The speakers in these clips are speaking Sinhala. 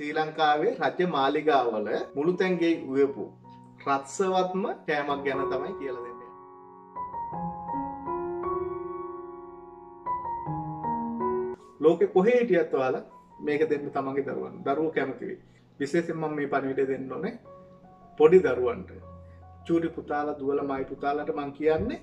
ශ්‍රී ලංකාවේ රජ මාලිගාවල මුළු තැන්ගේ උයපු රත්සවත්ම කෑමක් ගැන තමයි කියල දෙන්න. ලෝක කොහේ හිටියත් ඔයාලා මේක දෙන්න තමන්ගේ දරුවන් දරුව කැමතිවේ විශේෂෙන් මම මේ පණවිට දෙන්න ඕනේ පොඩි දරුවන්ට. චූඩි පුතාලා දුවල මයි පුතාලට මං කියන්නේ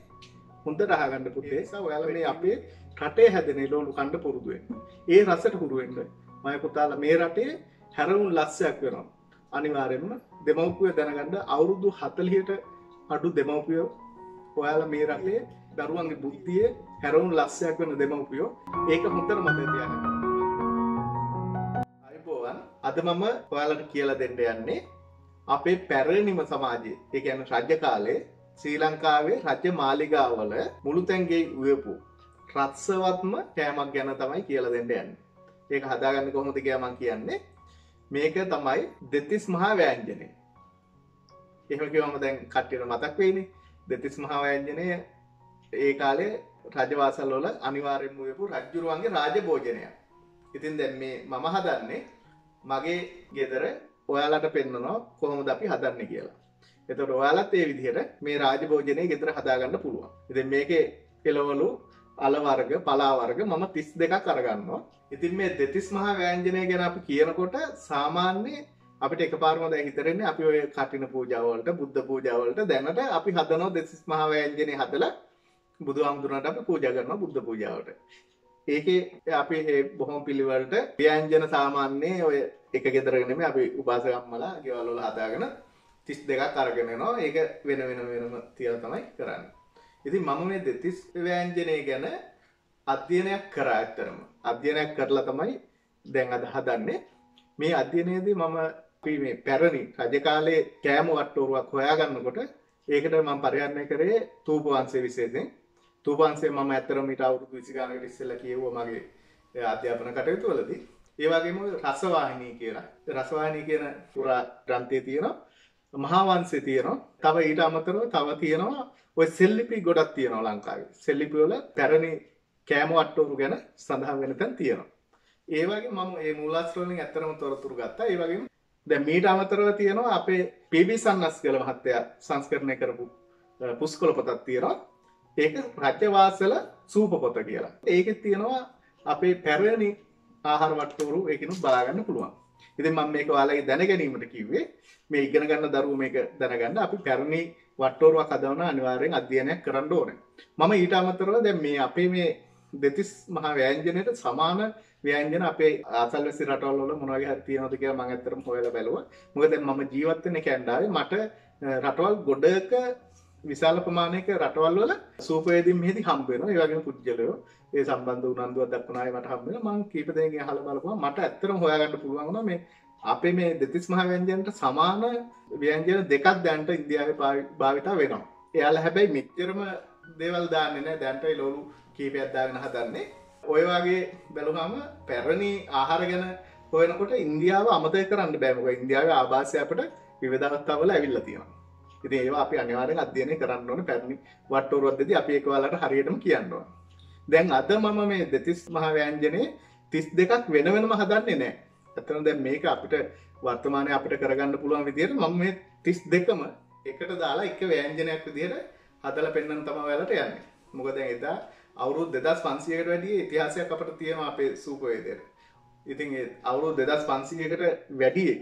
හොඳ රහගන්න පුතේ. ඔයාල මේ අපේ රටේ හැදෙන ලෝලු කණ්ඩ පුරුදුවෙන් ඒ රසට හුරුවෙන්ට මය පුතාල මේ රටේ හැරවුන් ලස්සයක් වෙනවා. අනිවාරෙන්ම දෙමවපිය දැනගන්න අවුරුදු හතලියට අඩු දෙමවපියෝ ඔයාල මේ රටේ දරුවන්ගේ බුද්ධිය හැරවුන් ලස්සයක් වන දෙමවපියෝ. ඒක හොඳර මත තියන්න අයිබෝවන් අද මම ඔයාලට කියල දෙන්න යන්නේ අපේ පැරණිම සමාජයේ එකන රජ්‍ය කාලේ ශ්‍රී ලංකාවේ රජ්‍ය මාලිගාවල මුළුතැන්ගේ උයපු රත්සවත්ම කෑමක් ගැන තමයි කියල දෙන්න යන්න. ඒක හදාගන්න කොහොමති කියමන් කියන්නේ මේක තමයි දෙතිස් මහා වෑන්ජනය එහෙමකිවම දැන් කට්ටියට මතක් වෙයිනි. දෙතිස් මහා වෑන්ජනය ඒ කාලේ රජවාසල් වල අනිවාරෙන් වූයපු රජ්ජුරුවන්ගේ රාජ භෝජනය ඉතින් දැන් මේ මම හදන්නේ මගේ ගෙදර ඔයාලට පෙන්න්නනවා කොහොමද අපි හදන්න කියලා. එතට ඔයාලත් ඒ විදිහට මේ රාජභෝජනය ගෙදර හදාගන්න පුළුවන්. ඉති මේක එලවලු අලවර්ග පලාවර්ග මම තිස් දෙක කරගන්නවා ඉතින් මේ දෙතිස් මහා වෑන්ජනය ගැන අපි කියනකොට සාමාන්‍යයේ අපිට එක පාරමද හිතරන්නේ අපි ඔය කටින පූජාවලට බුද්ධ පූජාවලට දැනට අපි හදනෝ දෙසිස් මහා වෑන්ජනය හදල බුදු අමුදුරට අප පූජ කරන බුද්ධ පූජාවට ඒක අපි බොහොම පිළිවලට ව්‍යන්ජන සාමාන්‍යයේ ඔය එක ගෙදරගෙනම අපි උපාසකම්මලා ගෙවල්ලොල හදාගෙන තිස් දෙකක් අරගෙනනවා ඒක වෙන වෙන වෙනම තියල තමයි කරන්න. ඉතින් මම මේ දෙතිස් වෑන්ජනය ගැන අධ්‍යයනයක් කර ඇත්තරම අධ්‍යයනයක් කරලා තමයි දැන් අද හදන්නේ. මේ අධ්‍යනයේදී මම මේ පැරණි රජකාලේ කෑම වට්ටෝරුවක් හොයාගන්නකොට ඒකට මම පරිහරණය කරේ තූපවංශය විශේෂයෙන්. තූපවංශය මම ඇත්තටම ඊට අවුරුදු 20 ගානකට ඉස්සෙල්ලා කියෙව්වා මගේ අධ්‍යාපන කටයුතු වලදී. ඒ වගේම රසවාහිනී කියලා. රසවාහිනී කියන පුරා ග්‍රන්ථයේ තියෙනවා. මහා වංශේ තියෙනවා. තව ඊට අමතරව තව තියෙනවා ඔය සෙල්ලිපි ගොඩක් තියෙනවා ලංකාවේ. සෙල්ලිපි වල පැරණි කෑම වට්ටෝරු ගැන සඳහන් වෙන තැන් තියෙනවා. ඒ වගේ මම ඒ මූලාශ්‍ර වලින් ඇත්තටම තොරතුරු ගත්තා. ඒ වගේම දැන් මීට අමතරව තියෙනවා අපේ පීබී සන්නස්ගල මහත්තයා සංස්කරණය කරපු පුස්කොළ පොතක් තියෙනවා. ඒක රජවාසල සූප පොත කියලා. ඒකෙත් තියෙනවා අපේ පැරණි ආහාර වට්ටෝරු ඒකනුත් බලාගන්න පුළුවන්. ඉතින් මම මේක ඔයාලගේ දැන ගැනීමට කිව්වේ මේ ඉගෙන ගන්න දරුවෝ මේක දැනගන්න. අපි පැරණි වට්ටෝරුවක් හදවන අනිවාර්යෙන් අධ්‍යයනයක් කරන්න ඕනේ. මම ඊට අමතරව දැන් මේ අපේ මේ දෙතිස් මහා ව්‍යංජනයට සමාන ව්‍යංජන අපේ ආසල්වැසි රටවල් වල මොන වගේ හරි තියෙනවද කියලා මම ඇත්තටම හොයලා බැලුවා. මොකද දැන් මම ජීවත් වෙන්නේ කැනඩාවේ. මට රටවල් ගොඩක විශාල ප්‍රමාණයක රටවල් වල සූපවේදීන් මෙහිදී හම්බ වෙනවා. ඒ වගේම පුජ්‍යලයෝ. ඒ සම්බන්ධ උනන්දුවක් දක්වන අය මට හම්බ වෙනවා. මම කීප දෙනෙක්ගෙන් අහලා බලපුවා. මට ඇත්තටම හොයාගන්න පුළුවන් වුණා මේ අපේ මේ දෙතිස් මහා ව්‍යංජනට සමාන ව්‍යංජන දෙකක් දැන්ට ඉන්දියාවේ භාවිතා වෙනවා. එයාලා හැබැයි මෙච්චරම දේවල් දාන්නේ නැහැ දැන්ට ඒ ලෝලු කීපයක් දාගෙන හදන්නේ. ඔය වගේ බැලුහම පැරණි ආහාර ගැන හොයනකොට ඉන්දියාව අමතය කරන්න බෑමක ඉන්දියාව ආභාසය අපට විවිධවත්තාවල ඇවිල්ල තියෙනවා. ඉතින් ඒවා අපි අනිවාර්යෙන් අධ්‍යයනය කරන්න ඕන. පැරණි වට්ටෝරුවද්දදී අපි ඒක ඔයාලට හරියටම කියන්න ඕන. දැන් අද මම මේ දෙතිස් මහා ව්‍යංජනේ 32ක් වෙන වෙනම හදන්නේ නැහැ ඇත්තටම දැන් මේක අපිට වර්තමානයේ අපිට කරගන්න පුළුවන් විදිහට මම මේ 32ම එකට දාලා එක ව්‍යංජනයක් විදිහට හදලා පෙන්වන්න තමයි ඔයාලට යන්නේ. මොකද දැන් එදා අවුරුදු දෙදස් පන්සියකට වැඩිය ඉතිහාසයක් අපට තියෙන අපේ සූපවේදයට. ඉතින් අවුරුදු දෙදස් පන්සියකට වැඩිය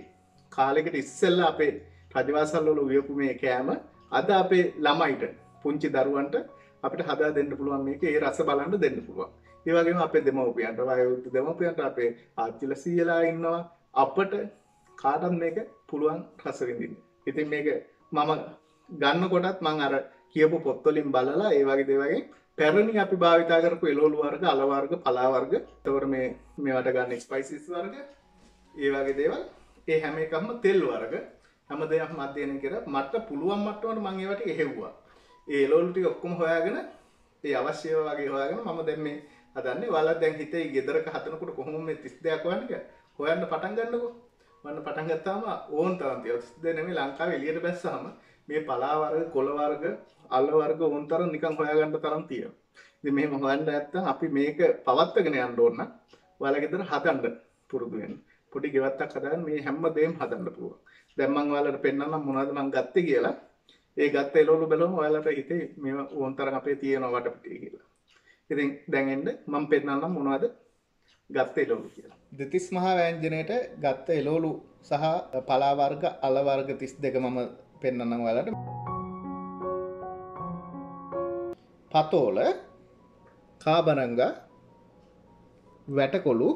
කාලෙකට ඉස්සෙල්ල අපේ රජවාසල්ලොල උයපු මේ කෑම අද අපේ ළමයිට පුංචි දරුවන්ට අපිට හදා දෙන්න පුළුවන් මේක ඒ රස බලන්න දෙන්න පුළුවන්. ඒවගේම අපේ දෙමවපියන්ට වයුතු දෙමපියන්ට අපේ ආච්චිල සීලා ඉන්නවා. අපට කාටත් මේක පුළුවන් රසවිඳින්න ඉතින් මේක මම ගන්න කොටත් මං අර කියපු පොත්තොලින් බලලා ඒ වගේ දේවගේ පැරණි අපි භාවිතා කරපු එලෝලු වර්ග අලවර්ග පලාවර්ග තවර මේ මේවට ගන්න ස්පයිසිස් වර්ග ඒ වගේ දේවල්. ඒ හැම එකක්ම තෙල් වර්ග. හැම දෙයක් මධ්‍යයන කර මට පුළුවන් මට්ටවට මං ඒවට එහෙව්වා. ඒ එලෝලුටි ඔක්කොම හොයාගෙන ඒ අවශ්‍යය වගේ හොයාගෙන මම දැන් මේ හදන්නේ වල දැන් හිතේ ගෙදරක හදනකොට කොහොම මේ 32ක් වන්නක හොයන්න පටන් ගන්නකෝ. වන්න පටන් ගත්තාම ඕන් තරම් තියෙනවා. 32 නෙමෙයි ලංකාවේ එළියට බැස්සාම මේ පලා වර්ග කොළ වර්ග අල්ල වර්ග ඕන් තරම් නිකන් හොයාගන්න තරම් තියෙනවා. ඉතින් මෙහෙම හොයන්න නැත්තම් අපි මේක පවත්වාගෙන යන්න ඕන නම් ඔයාලා ගෙදර හදන්න පුරුදු වෙන්න. පොඩි ගෙවත්තක් හදන්න මේ හැම්ම දේම් හදන්න පුළුවන්. දැම්මං වලට පෙන්න්නම් මොනවද මං ගත්ත කියලා. ඒ ගත්ත එලෝලු බැලුම් ඔයාලට හිතේ මේ ඕන්තරම් අපේ තියෙනවා වටපිටිය කියලා. ඉතින් දැන්ෙන්ඩ මං පෙන්න්නම් මොනවද ගත්ත එලෝලු කියලා. දෙතිස් මහා වෑන්ජනයට ගත්ත එලෝලු සහ පලාවර්ග අලවර්ග තිස් දෙක මම පෙන්න්නම් වලට පතෝල කාබනංග වැටකොළු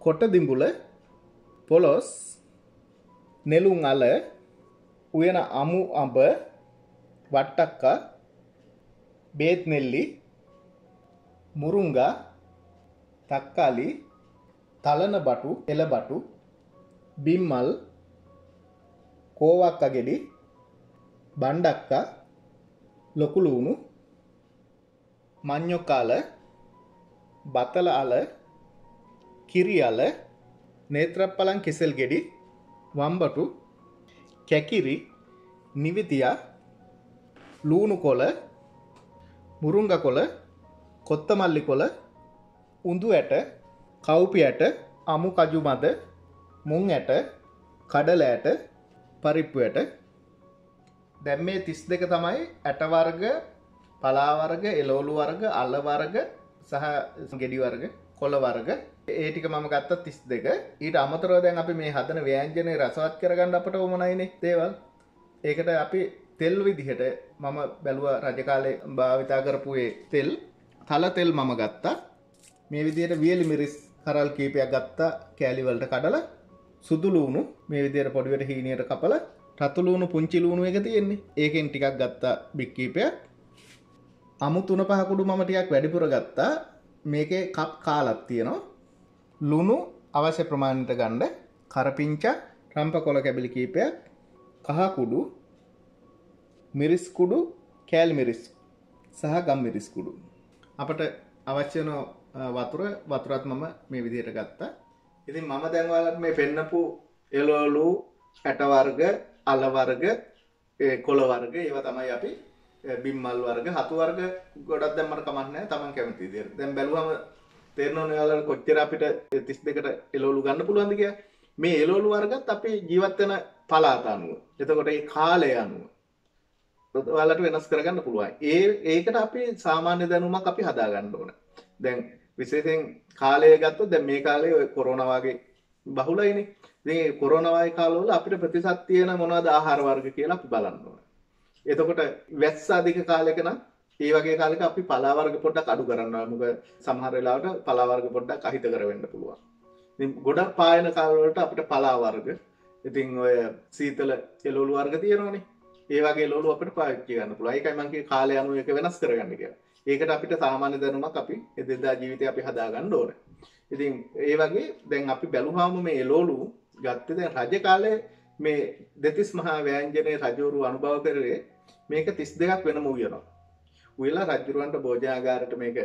කොට දිඹුල පොලොස් නෙළුම් අල උයන අමු අඹ වට්ටක්කා බේත් නෙල්ලි මුරුංගා තක්කාලි තලන බටු එල බටු බිම්මල් කෝවක්ක ගෙඩි බණ්ඩක්කා ලොකුලූුණු මං්ඥොකාල බතල අල කිරි අල නේත්‍රප්පලං කෙසෙල් ගෙඩි වම්බටු කැකිරි නිවිතියා ලූුණු කොල මුරුංග කොල කොත්තමල්ලි කොල උඳු ඇට කව්පි ඇට අමු කජු මද මුං ඇට කඩල ඇට පරිප්පු ඇට දැම් මේ තිස් දෙක තමයි ඇටවර්ග පලාවර්ග එලෝලු වර්ග අල්ල වර්ග සහ ගෙඩි වර්ග කොළ වර්ග. ඒටික මම ගත්ත තිස් දෙක ඊට අමතරව දැන් අපි මේ හදන ව්‍යංජනය රසවත් කරගන්න අපට ඕමනයිනෙ දේවල්. ඒකට අපි තෙල් විදිහට මම බැලුව රජකාලේ භාවිතා කරපුයේ තෙල්. තල තෙල් මම ගත්තා. මේ විදියට වියලි මිරිස් කරල් කීපයක් ගත්තා කෑලිවලට කඩල. සුදුලූුණු මේ විදියට පොඩිවට හීනයට කපල. රතුලූුණු පුංචිලූුණු එක තියෙන්නේ. ඒකෙන් ටිකක් ගත්තා බික්කීපයක් අමු තුන පහකුඩු මම ටිකක් වැඩිපුර ගත්තා. මේකේ කප් කාලත් තියෙනවා. ලුණු අවශ්‍ය ප්‍රමාණයට ගණ්ඩ කරපිංච රම්ප කොල කැබිලි කීපයක්. කහකුඩු මිරිස්කුඩු කෑල් මිරිස් සහ ගම් මිරිස්කුඩු අපට අවශ්‍යන වතුර වතුරත් මම මේ විදියට ගත්තා. ඉතින් මම දැන්වාලත් මේ පෙන්නපු එලෝලු ඇටවර්ග අලවර්ග කොළවර්ග ඒව තමයි අපි බිම්මල් වර්ග හතු වර්ග ගොඩක් දැම්මට කමන්න තමන් කැමති දේ දැන් බැලුවම තේරෙනවනේ ඔයාලට කොච්චර අපිට 32කට එළවලු ගන්න පුළුවන්ද කියලා. මේ එළවලු වර්ගත් අපි ජීවත් වෙන පළාත අනුව. එතකොට ඒ කාලය අනුව. ඔයාලට වෙනස් කරගන්න පුළුවන්. ඒ ඒකට අපි සාමාන්‍ය දැනුමක් අපි හදා ගන්න ඕන. දැන් විශේෂයෙන් කාලය ගත්තොත් දැන් මේ කාලේ ඔය කොරෝනා වගේ බහුලයිනේ. ඉතින් කොරෝනා වගේ කාලවල අපිට ප්‍රතිශත තියෙන මොනවද ආහාර වර්ග කියලා අපි බලන්න ඕන. එතකොට වැස්ස අධික කාලෙක නම් ඒ වගේ කාලෙක අපි පලා වර්ග පොඩ්ඩක් අඩු කරනවා. මොකද සමහර වෙලාවට පලා වර්ග පොඩ්ඩක් අහිත කරවෙන්න පුළුවන්. ඉතින් ගොඩක් පායන කාලවලට අපිට පලා වර්ග. ඉතින් ඔය සීතල එළවලු වර්ග තියෙනවනේ. ඒ වගේ එළවලු අපිට පාවිච්චි කරන්න පුළුවන්. ඒකයි මම කියේ කාලය අනුව එක වෙනස් කරගන්න කියලා. ඒකට අපිට සාමාන්‍ය දැනුමක් අපි එදිනදා ජීවිතේ අපි හදාගන්න ඕනේ. ඉතින් ඒ වගේ දැන් අපි බැලුවාම මේ එළවලු ගත්තේ දැන් රජ කාලේ මේ දෙතිස් මහා වෑංජනය රජවරු අනුභව කරේ මේක තිස් දෙකක් වෙනම උයනවා. උයලා රජ්ජුරුවන්ට භෝජාගාරට මේක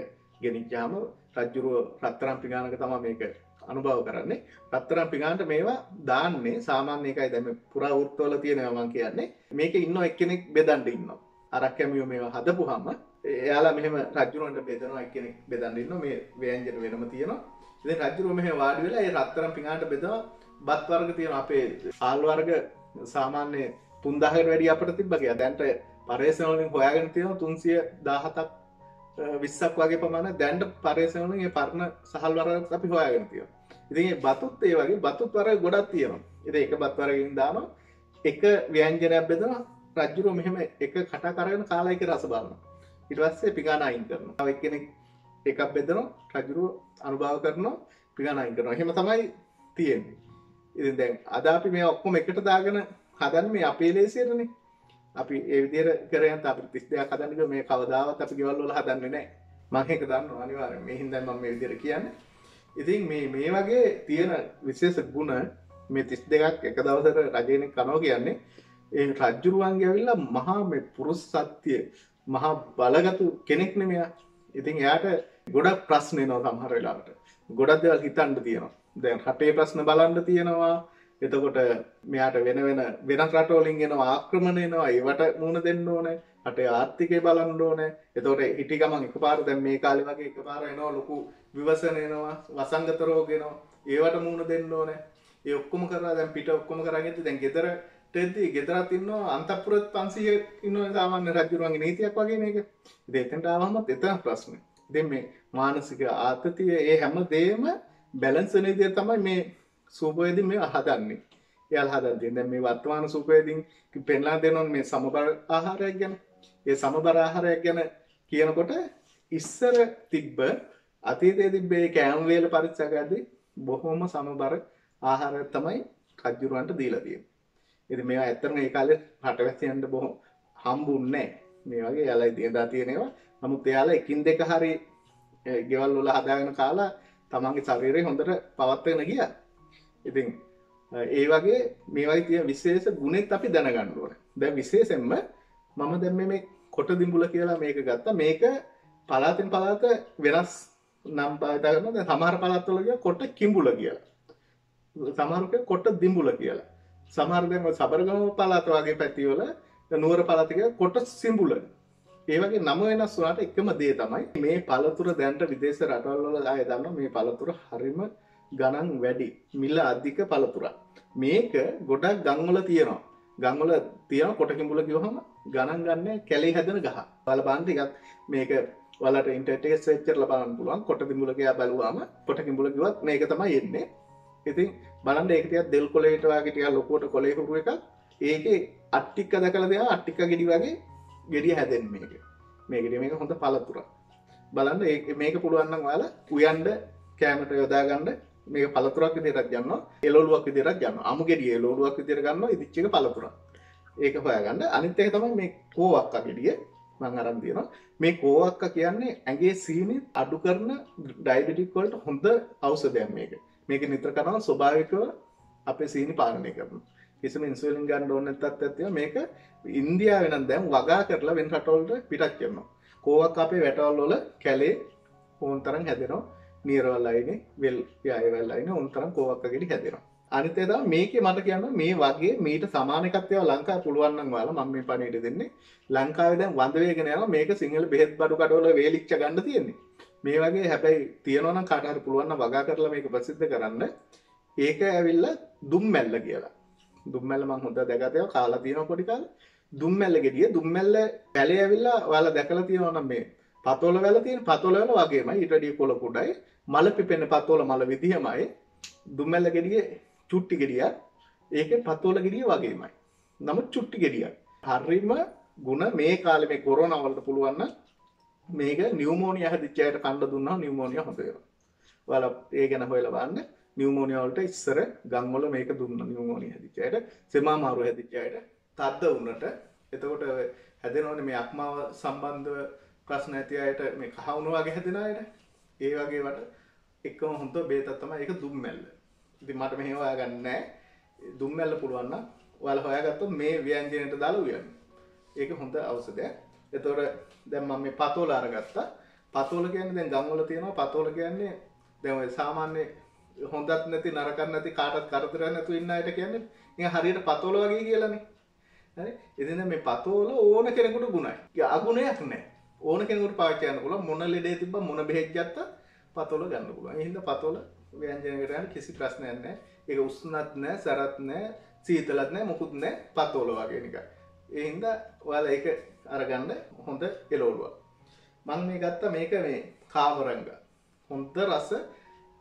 ගෙනිච්චාම රජ්ජුරුව රත්තරම් පිගානක තමයි මේක අනුභව කරන්නේ. රත්තරම් පිගාන්ට මේවා දාන්නේ සාමාන්‍ය එකයි. දැම පුරා වෘත්තවල තියෙනවා මං කියන්නේ. මේක ඉන්න එක්කෙනෙක් බෙදන්ඩ ඉන්නවා. අරක් කැමියෝ මේවා හදපු හම එයාලා මෙහෙම රජ්ජුරුවන්ට බෙදනවා එක්කෙනෙක් බෙදන්න ඉන්න මේ ව්‍යංජන වෙනම තියෙනවා. ඉතින් රජ්ජුරුව මෙහෙ වාඩි වෙලා ඒ රත්තරම් පිගාන්ට බෙදවා බත් වර්ග තියෙන අපේ ආල් වර්ග සාමාන්‍ය තුන්දාහට වැඩි අපට තිබ්බගේ දැන්ට පරේසනලින් හොයාගෙන තියෙන තුන්සිය දාහතක් විස්සක් වගේ පමණ දැන්ට පරේසනලින් පරණ සහල් වර අපි හොයාගෙන තිය ඉතින් බතුත් ඒ වගේ බතුත් වර ගොඩක් තියෙනවා. එ එක බත් වරගින් දාන එක ව්‍යංජනයක් බෙදෙන රජ්ජුරුව මෙහෙම එක කටා කරගෙන කාලායක රස බලන්න ඉටවස්සේ පිගාන අයින් කරන එක්කෙනෙක් එකක් බෙදනවා. රජුරුව අනුභාව කරනවා. පිගාන අයින් කරනවා. හෙම තමයි තියෙන්නේ. ඉතින් දැන් අද අපි මේ ඔක්කොම එකට දාගෙන හදන්න මේ අපේ ලේසියටනේ. අපි ඒ විදිහට කරයන් අපිට 32ක් හදන්නක මේ කවදාවත් අපි ගෙවල් වල හදන්නේ නැහැ. මම ඒක දන්නවා. අනිවාර්යෙන් මේ හින්දා මම මේ විදිහට කියන්නේ. ඉතින් මේ මේ වගේ තියෙන විශේෂ ගුණ මේ 32ක් එක දවසට රජෙනෙක් කනවා කියන්නේ ඒ රජ්ජුරුවන්ගේ ඇවිල්ලා මහා මේ පුරුෂ සත්‍ය මහා බලගතු කෙනෙක් නෙමෙයා. ඉතින් එයාට ගොඩක් ප්‍රශ්න එනවා සමහර වෙලාවට. ගොඩක් දේවල් හිතන්න තියෙනවා. දැන් රටේ ප්‍රශ්න බලන්න තියෙනවා. එතකොට මෙයාට වෙන වෙන වෙනස් රටවලින් එනවා ආක්‍රමණය එනවා ඒවට මුහුණ දෙන්න ඕනේ අටේ ආර්ථිකය බලන්න ඕනේ. එතකොට හිටි ගමන් එක පාර දැන් මේ කාලේ වගේ එක පාර එනවා ලොකු විවසන එනවා වසංගත රෝග එනවා. ඒවට මුහුණ දෙන්න ඕනේ. ඒ ඔක්කොම කරලා දැන් පිට ඔක්කොම කරගෙන ඉතින් දැන් ගෙදර ටෙද්දි ගෙදරත් ඉන්නවා අන්තපුරත් 500 ඉන්නවා සාමාන්‍ය රජුරුවන්ගේ නීතියක් වගේ නේක ඉතින් එතනට ආවමත් එතන ප්‍රශ්නේ. ඉතින් මේ මානසික ආතතිය ඒ හැම දෙයක්ම බැලන්ස් වෙන විදිය තමයි මේ සූපවේදී මේ හදන්නේ එයාල හදන්නේ දැන් මේ වර්තමාන සූපවේදීන් පෙන්ලා දෙනවා මේ සමබර ආහාරයක් ගැන ඒ සමබර ආහාරයක් ගැන කියනකොට ඉස්සර තිබ්බ අතීතයේ තිබ්බේ කෑම වේල පරීක්ෂකයේදී බොහොම සමබර ආහාරයක් තමයි රජුරවන්ට දීලා තියෙන්නේ. ඉතින් මේවා ඇත්තටම ඒ කාලේ රටවැසියන්ට බොහොම හම්බුන්නේ මේ වගේ යාලා ඉඳලා තියෙනවා. නමුත් එයාලා එකින් දෙක හරි ගෙවල් වල හදාගෙන කාලා තමන්ගේ ශරීරය හොඳට පවත්වගෙන ගියා. ඉතින් ඒ වගේ මේ වගේ තියෙන විශේෂ ගුණෙත් අපි දැනගන්න ඕනේ. දැන් විශේෂයෙන්ම මම දැන් මේ කොට දිඹුල කියලා මේක ගත්තා. මේක පළාතෙන් පළාත වෙනස් නම් භාවිත කරනවා. දැන් සමහර පළාත්වල කිය කොට කිඹුල කියලා. සමහර කොට දිඹුල කියලා. සමහර දැන් සබරගම පළාත වගේ පැතිවල නුවර පළාත කොට සිඹුල. ඒ වගේ නම වෙනස් වුණාට එකම දේ තමයි මේ පළතුර දැන්ට විදේශ රටවල් වල අය දන්නවා මේ පළතුර හරිම ගණන් වැඩි මිල අධික පළතුරක්. මේක ගොඩක් ගම්වල තියෙනවා. ගම්වල තියෙන කොට කිඹුල කිව්වහම ගණන් ගන්න කැලේ හැදෙන ගහ. වල බලන්න ටිකක් මේක වලට ඉන්ටර්නෙට් එකේ සර්ච් කරලා බලන්න පුළුවන්. කොට කිඹුල කියලා බලුවාම කොට කිඹුල කිව්වත් මේක තමයි එන්නේ. ඉතින් බලන්න ඒක ටිකක් දෙල් කොලේට වගේ ටිකක් ලොකුවට කොලේ හුරු එකක්. ඒකේ අට්ටික්ක දැකලා දෙනවා අට්ටික්ක ගෙඩි වගේ ගෙඩිය හැදෙන් මේක මේකට මේක හොඳ පලතුර බලන්න මේක පුළුවන්නම් වාලා උයන්ඩ කෑමට යොදාගන්න මේ පලතුරක් දෙරක් ගන්න එලොලුවක් දෙරක් ගන්න අමු ගෙඩිය එලොලුවක් දෙර ගන්න ඉදිච්චක පලතුර ඒක හොයාගන්න. අනිත්තක තමයි මේ කෝවක්ක ගෙඩිය මං අරන් තියෙනවා. මේ කෝවක්ක කියන්නේ ඇගේ සීනි අඩු කරන ඩයිබිටික්වලට හොඳ අවසදයක් මේක. මේක නිත්‍ර කරන ස්වභාවිකව අපේ සීනි පාලනය කරන කිසිම ඉන්සුලින් ගන්න ඕන නැත්තත් ඇතිව මේක ඉන්දියාව වෙන දැන් වගා කරලා වෙන රටවලට පිටත් කරනවා. කෝවක් අපේ වැටවල් වල කැලේ ඕන් තරම් හැදෙනවා. නීරවල් අයිනේ වෙල් යයවල් අයිනේ ඕන් තරම් කෝවක්කගෙඩි හැදෙනවා. අනිත් ඒවා මේකේ මට කියන්න මේ වගේ මීට සමානකත්වය ලංකාව පුළුවන් නම් ඔයාලා මම මේ පණිවිඩ දෙන්නේ. ලංකාවේ දැන් වඳ වේගෙන යනවා මේක සිංහල බෙහෙත් බඩු කඩවල වේලිච්ච ගන්න තියෙන්නේ. මේ වගේ හැබැයි තියෙනවා නම් කාට හරි පුළුවන් නම් වගා කරලා මේක ප්‍රසිද්ධ කරන්න. ඒක ඇවිල්ලා දුම්මැල්ල කියලා. දුම්මැල්ල මං හොඳ දැකතයව කාලා තියෙනවා පොඩි කාලේ. දුම්මැල්ල ගෙඩිය දුම්මැල්ල පැලේ ඇවිල්ලා ඔයාලා දැකලා තියෙනවා නම් මේ පතෝල වැල තියෙන පතෝල වැල වගේමයි. ඊට වඩා කොළ කුඩයි. මල පිපෙන පතෝල මල විදිහමයි. දුම්මැල්ල ගෙඩිය චුට්ටි ගෙඩියක්. ඒකේ පතෝල ගෙඩිය වගේමයි. නමුත් චුට්ටි ගෙඩියක්. හරිම ಗುಣ මේ කාලේ මේ කොරෝනා වලට පුළුවන් නම් මේක නියුමෝනියා හැදිච්ච අයට කන්න දුන්නා නියුමෝනියා හොඳ වෙනවා. ඔයාලා ඒ ගැන හොයලා බලන්න. නියුමෝනියා වලට ඉස්සර ගම් වල මේක දුන්නා නියුමෝනියා හැදිච්ච අයට, සෙමා මාරු හැදිච්ච අයට. තද්ද වුණට එතකොට හැදෙනවනේ මේ අක්මාව සම්බන්ධව ප්‍රශ්න ඇති අයට මේ කහ වුණ වගේ හැදෙන අයට. ඒ වගේ වට එකම හොඳ බේතක් තමයි ඒක දුම්මැල්ල. ඉතින් මට මෙහෙම හොයාගන්න නැහැ. දුම්මැල්ල පුළුවන් නම් ඔයාලා හොයාගත්තොත් මේ ව්‍යංජනයට දාලා උයන්න. ඒක හොඳ ඖෂධයක්. එතකොට දැන් මම මේ පතෝල අරගත්තා. පතෝල කියන්නේ දැන් ගම් වල තියෙනවා පතෝල කියන්නේ දැන් ඔය සාමාන්‍ය හොඳත් නැති නරකක් නැති කාටවත් කරදරයක් නැතුව ඉන්න අයට කියන්නේ නිකන් හරියට පතෝල වගේ කියලානේ. හරි ඉතින් මේ පතෝල ඕන කෙනෙකුට ගුණයි අගුණයක් නෑ ඕන කෙනෙකුට පාවිච්චි කරන්න පුළුවන් මොන ලෙඩේ තිබ්බ මොන බෙහෙත් ගත්ත පතෝල ගන්න පුළුවන්. ඒ හින්දා පතෝල ව්‍යංජනයකට යන කිසි ප්‍රශ්නයක් නෑ ඒක උෂ්ණත් නෑ සරත් නෑ සීතලත් නෑ මොකුත් නෑ පතෝල වගේ නිකන්. ඒ හින්දා ඔයාලා ඒක අරගන්න හොඳ එළවලුවක්. මම මේ ගත්ත මේක මේ කාමරංග. හොඳ රස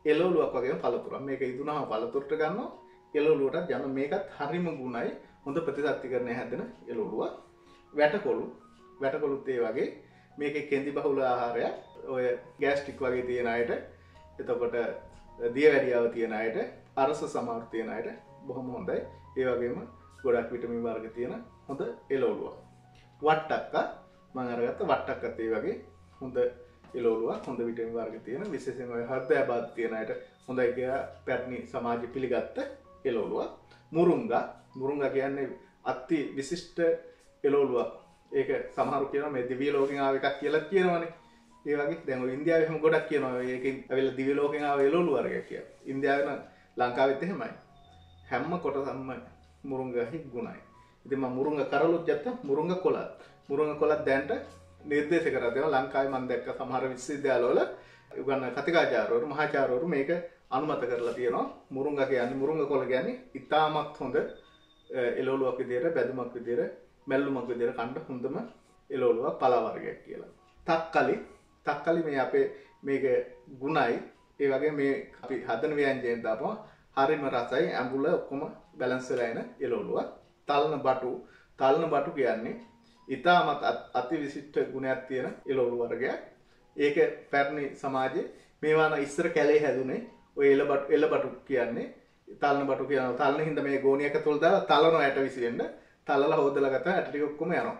එළවලුවක් වගේ පළතුරක්. මේක ඉදුණාම පළතුරට ගන්නවා. එළවලුවටත් යන මේකත් හරිම ගුණයි. හොඳ ප්‍රතිසත්තිකරණය හැදෙන එළවලුව වැටකොළු. වැටකොළුත් ඒ වගේ මේක කෙන්දි බහුල ආහාරයක්. ඔය ගෑස්ටික් වගේ තියෙන අයට. එතකොට දිය වැඩියාව තියෙන අයට අරස සමාර් තියෙන අයට බොහොම හොඳයි. ඒ වගේම ගොඩක් විටමින් වර්ග තියෙන හොඳ එළවලුව වට්ටක්ක මං අරගත්ත වට්ටක්කත් ඒ වගේ හොඳ එලෝලුවක් හොඳ විටමින් වර්ග තියෙන. විශේෂයෙන් ඔය හෘදය බාධ තියෙන අයට හොඳයි කියලා පැරණි සමාජ පිළිගත්ත එළවලුවක්. මුරුංගා. මුරුංග කියන්නේ අත්ති විශිෂ්ට එලෝලුවක් ඒක සමහරු කියන මේ දිවිය ලෝකෙන් ආව එකක් කියලා කියනවනේ ඒ වගේ දැන් ඔය ඉන්දියාවේ හැම ගොඩක් කියනවා ඒකෙන් ඇවිල්ලා දිව්‍ය ලෝකෙන් ආව එළවලු වර්ගයක් කියලා. ඉන්දියාවේ නම් ලංකාවෙත් එහෙමයි. හැම කොටසක්ම මුරුංගහි ගුණයි. ඉතින් මම මුරුංග කරලුත් ගත්තා මුරුංග කොළ. මුරුංග කොලත් දැන්ට නිර්දේශ කරතව ලංකායි මන් දැක්ක සමහර විශ්වවිද්‍යාලවල උගන්න කතිකාචාරවරු මහාචාරවරු මේක අනුමත කරලා තියෙනවා මුරුංග කියන්නේ මුරුංග කොළ කියන්නේ ඉතාමත් හොඳ එලෝලුවක් විදියට බැදුමක් විදියට මැල්ලුමක් විදියට කණ්ඩ හොඳම එලෝලුවක් පලාවර්ගයක් කියලා. තක්කලි. තක්කලි මේ අපේ මේක ගුණයි. ඒ වගේ මේ අපි හදන ව්‍යංජනයෙන් දාපුවා. හරිම රසයි. ඇඹුල ඔක්කොම බැලන්ස් වෙලා එන එළවලුවක්. තල්න බටු. තල්න බටු කියන්නේ ඉතාමත් අති විශිෂ්ට ගුණයක් තියෙන එළවලු වර්ගයක්. ඒක පැරණි සමාජයේ මේවාන ඉස්සර කැලේ හැදුනේ ඔය එළ බටු එළ බටු කියන්නේ. තල්න බටු කියන තල්න හින්දා මේ ගෝණියක තුල දාලා තලනවා ඇට විසිරෙන්න තලලා හොදලා ගත්තා ඇට ටික ඔක්කොම යනවා.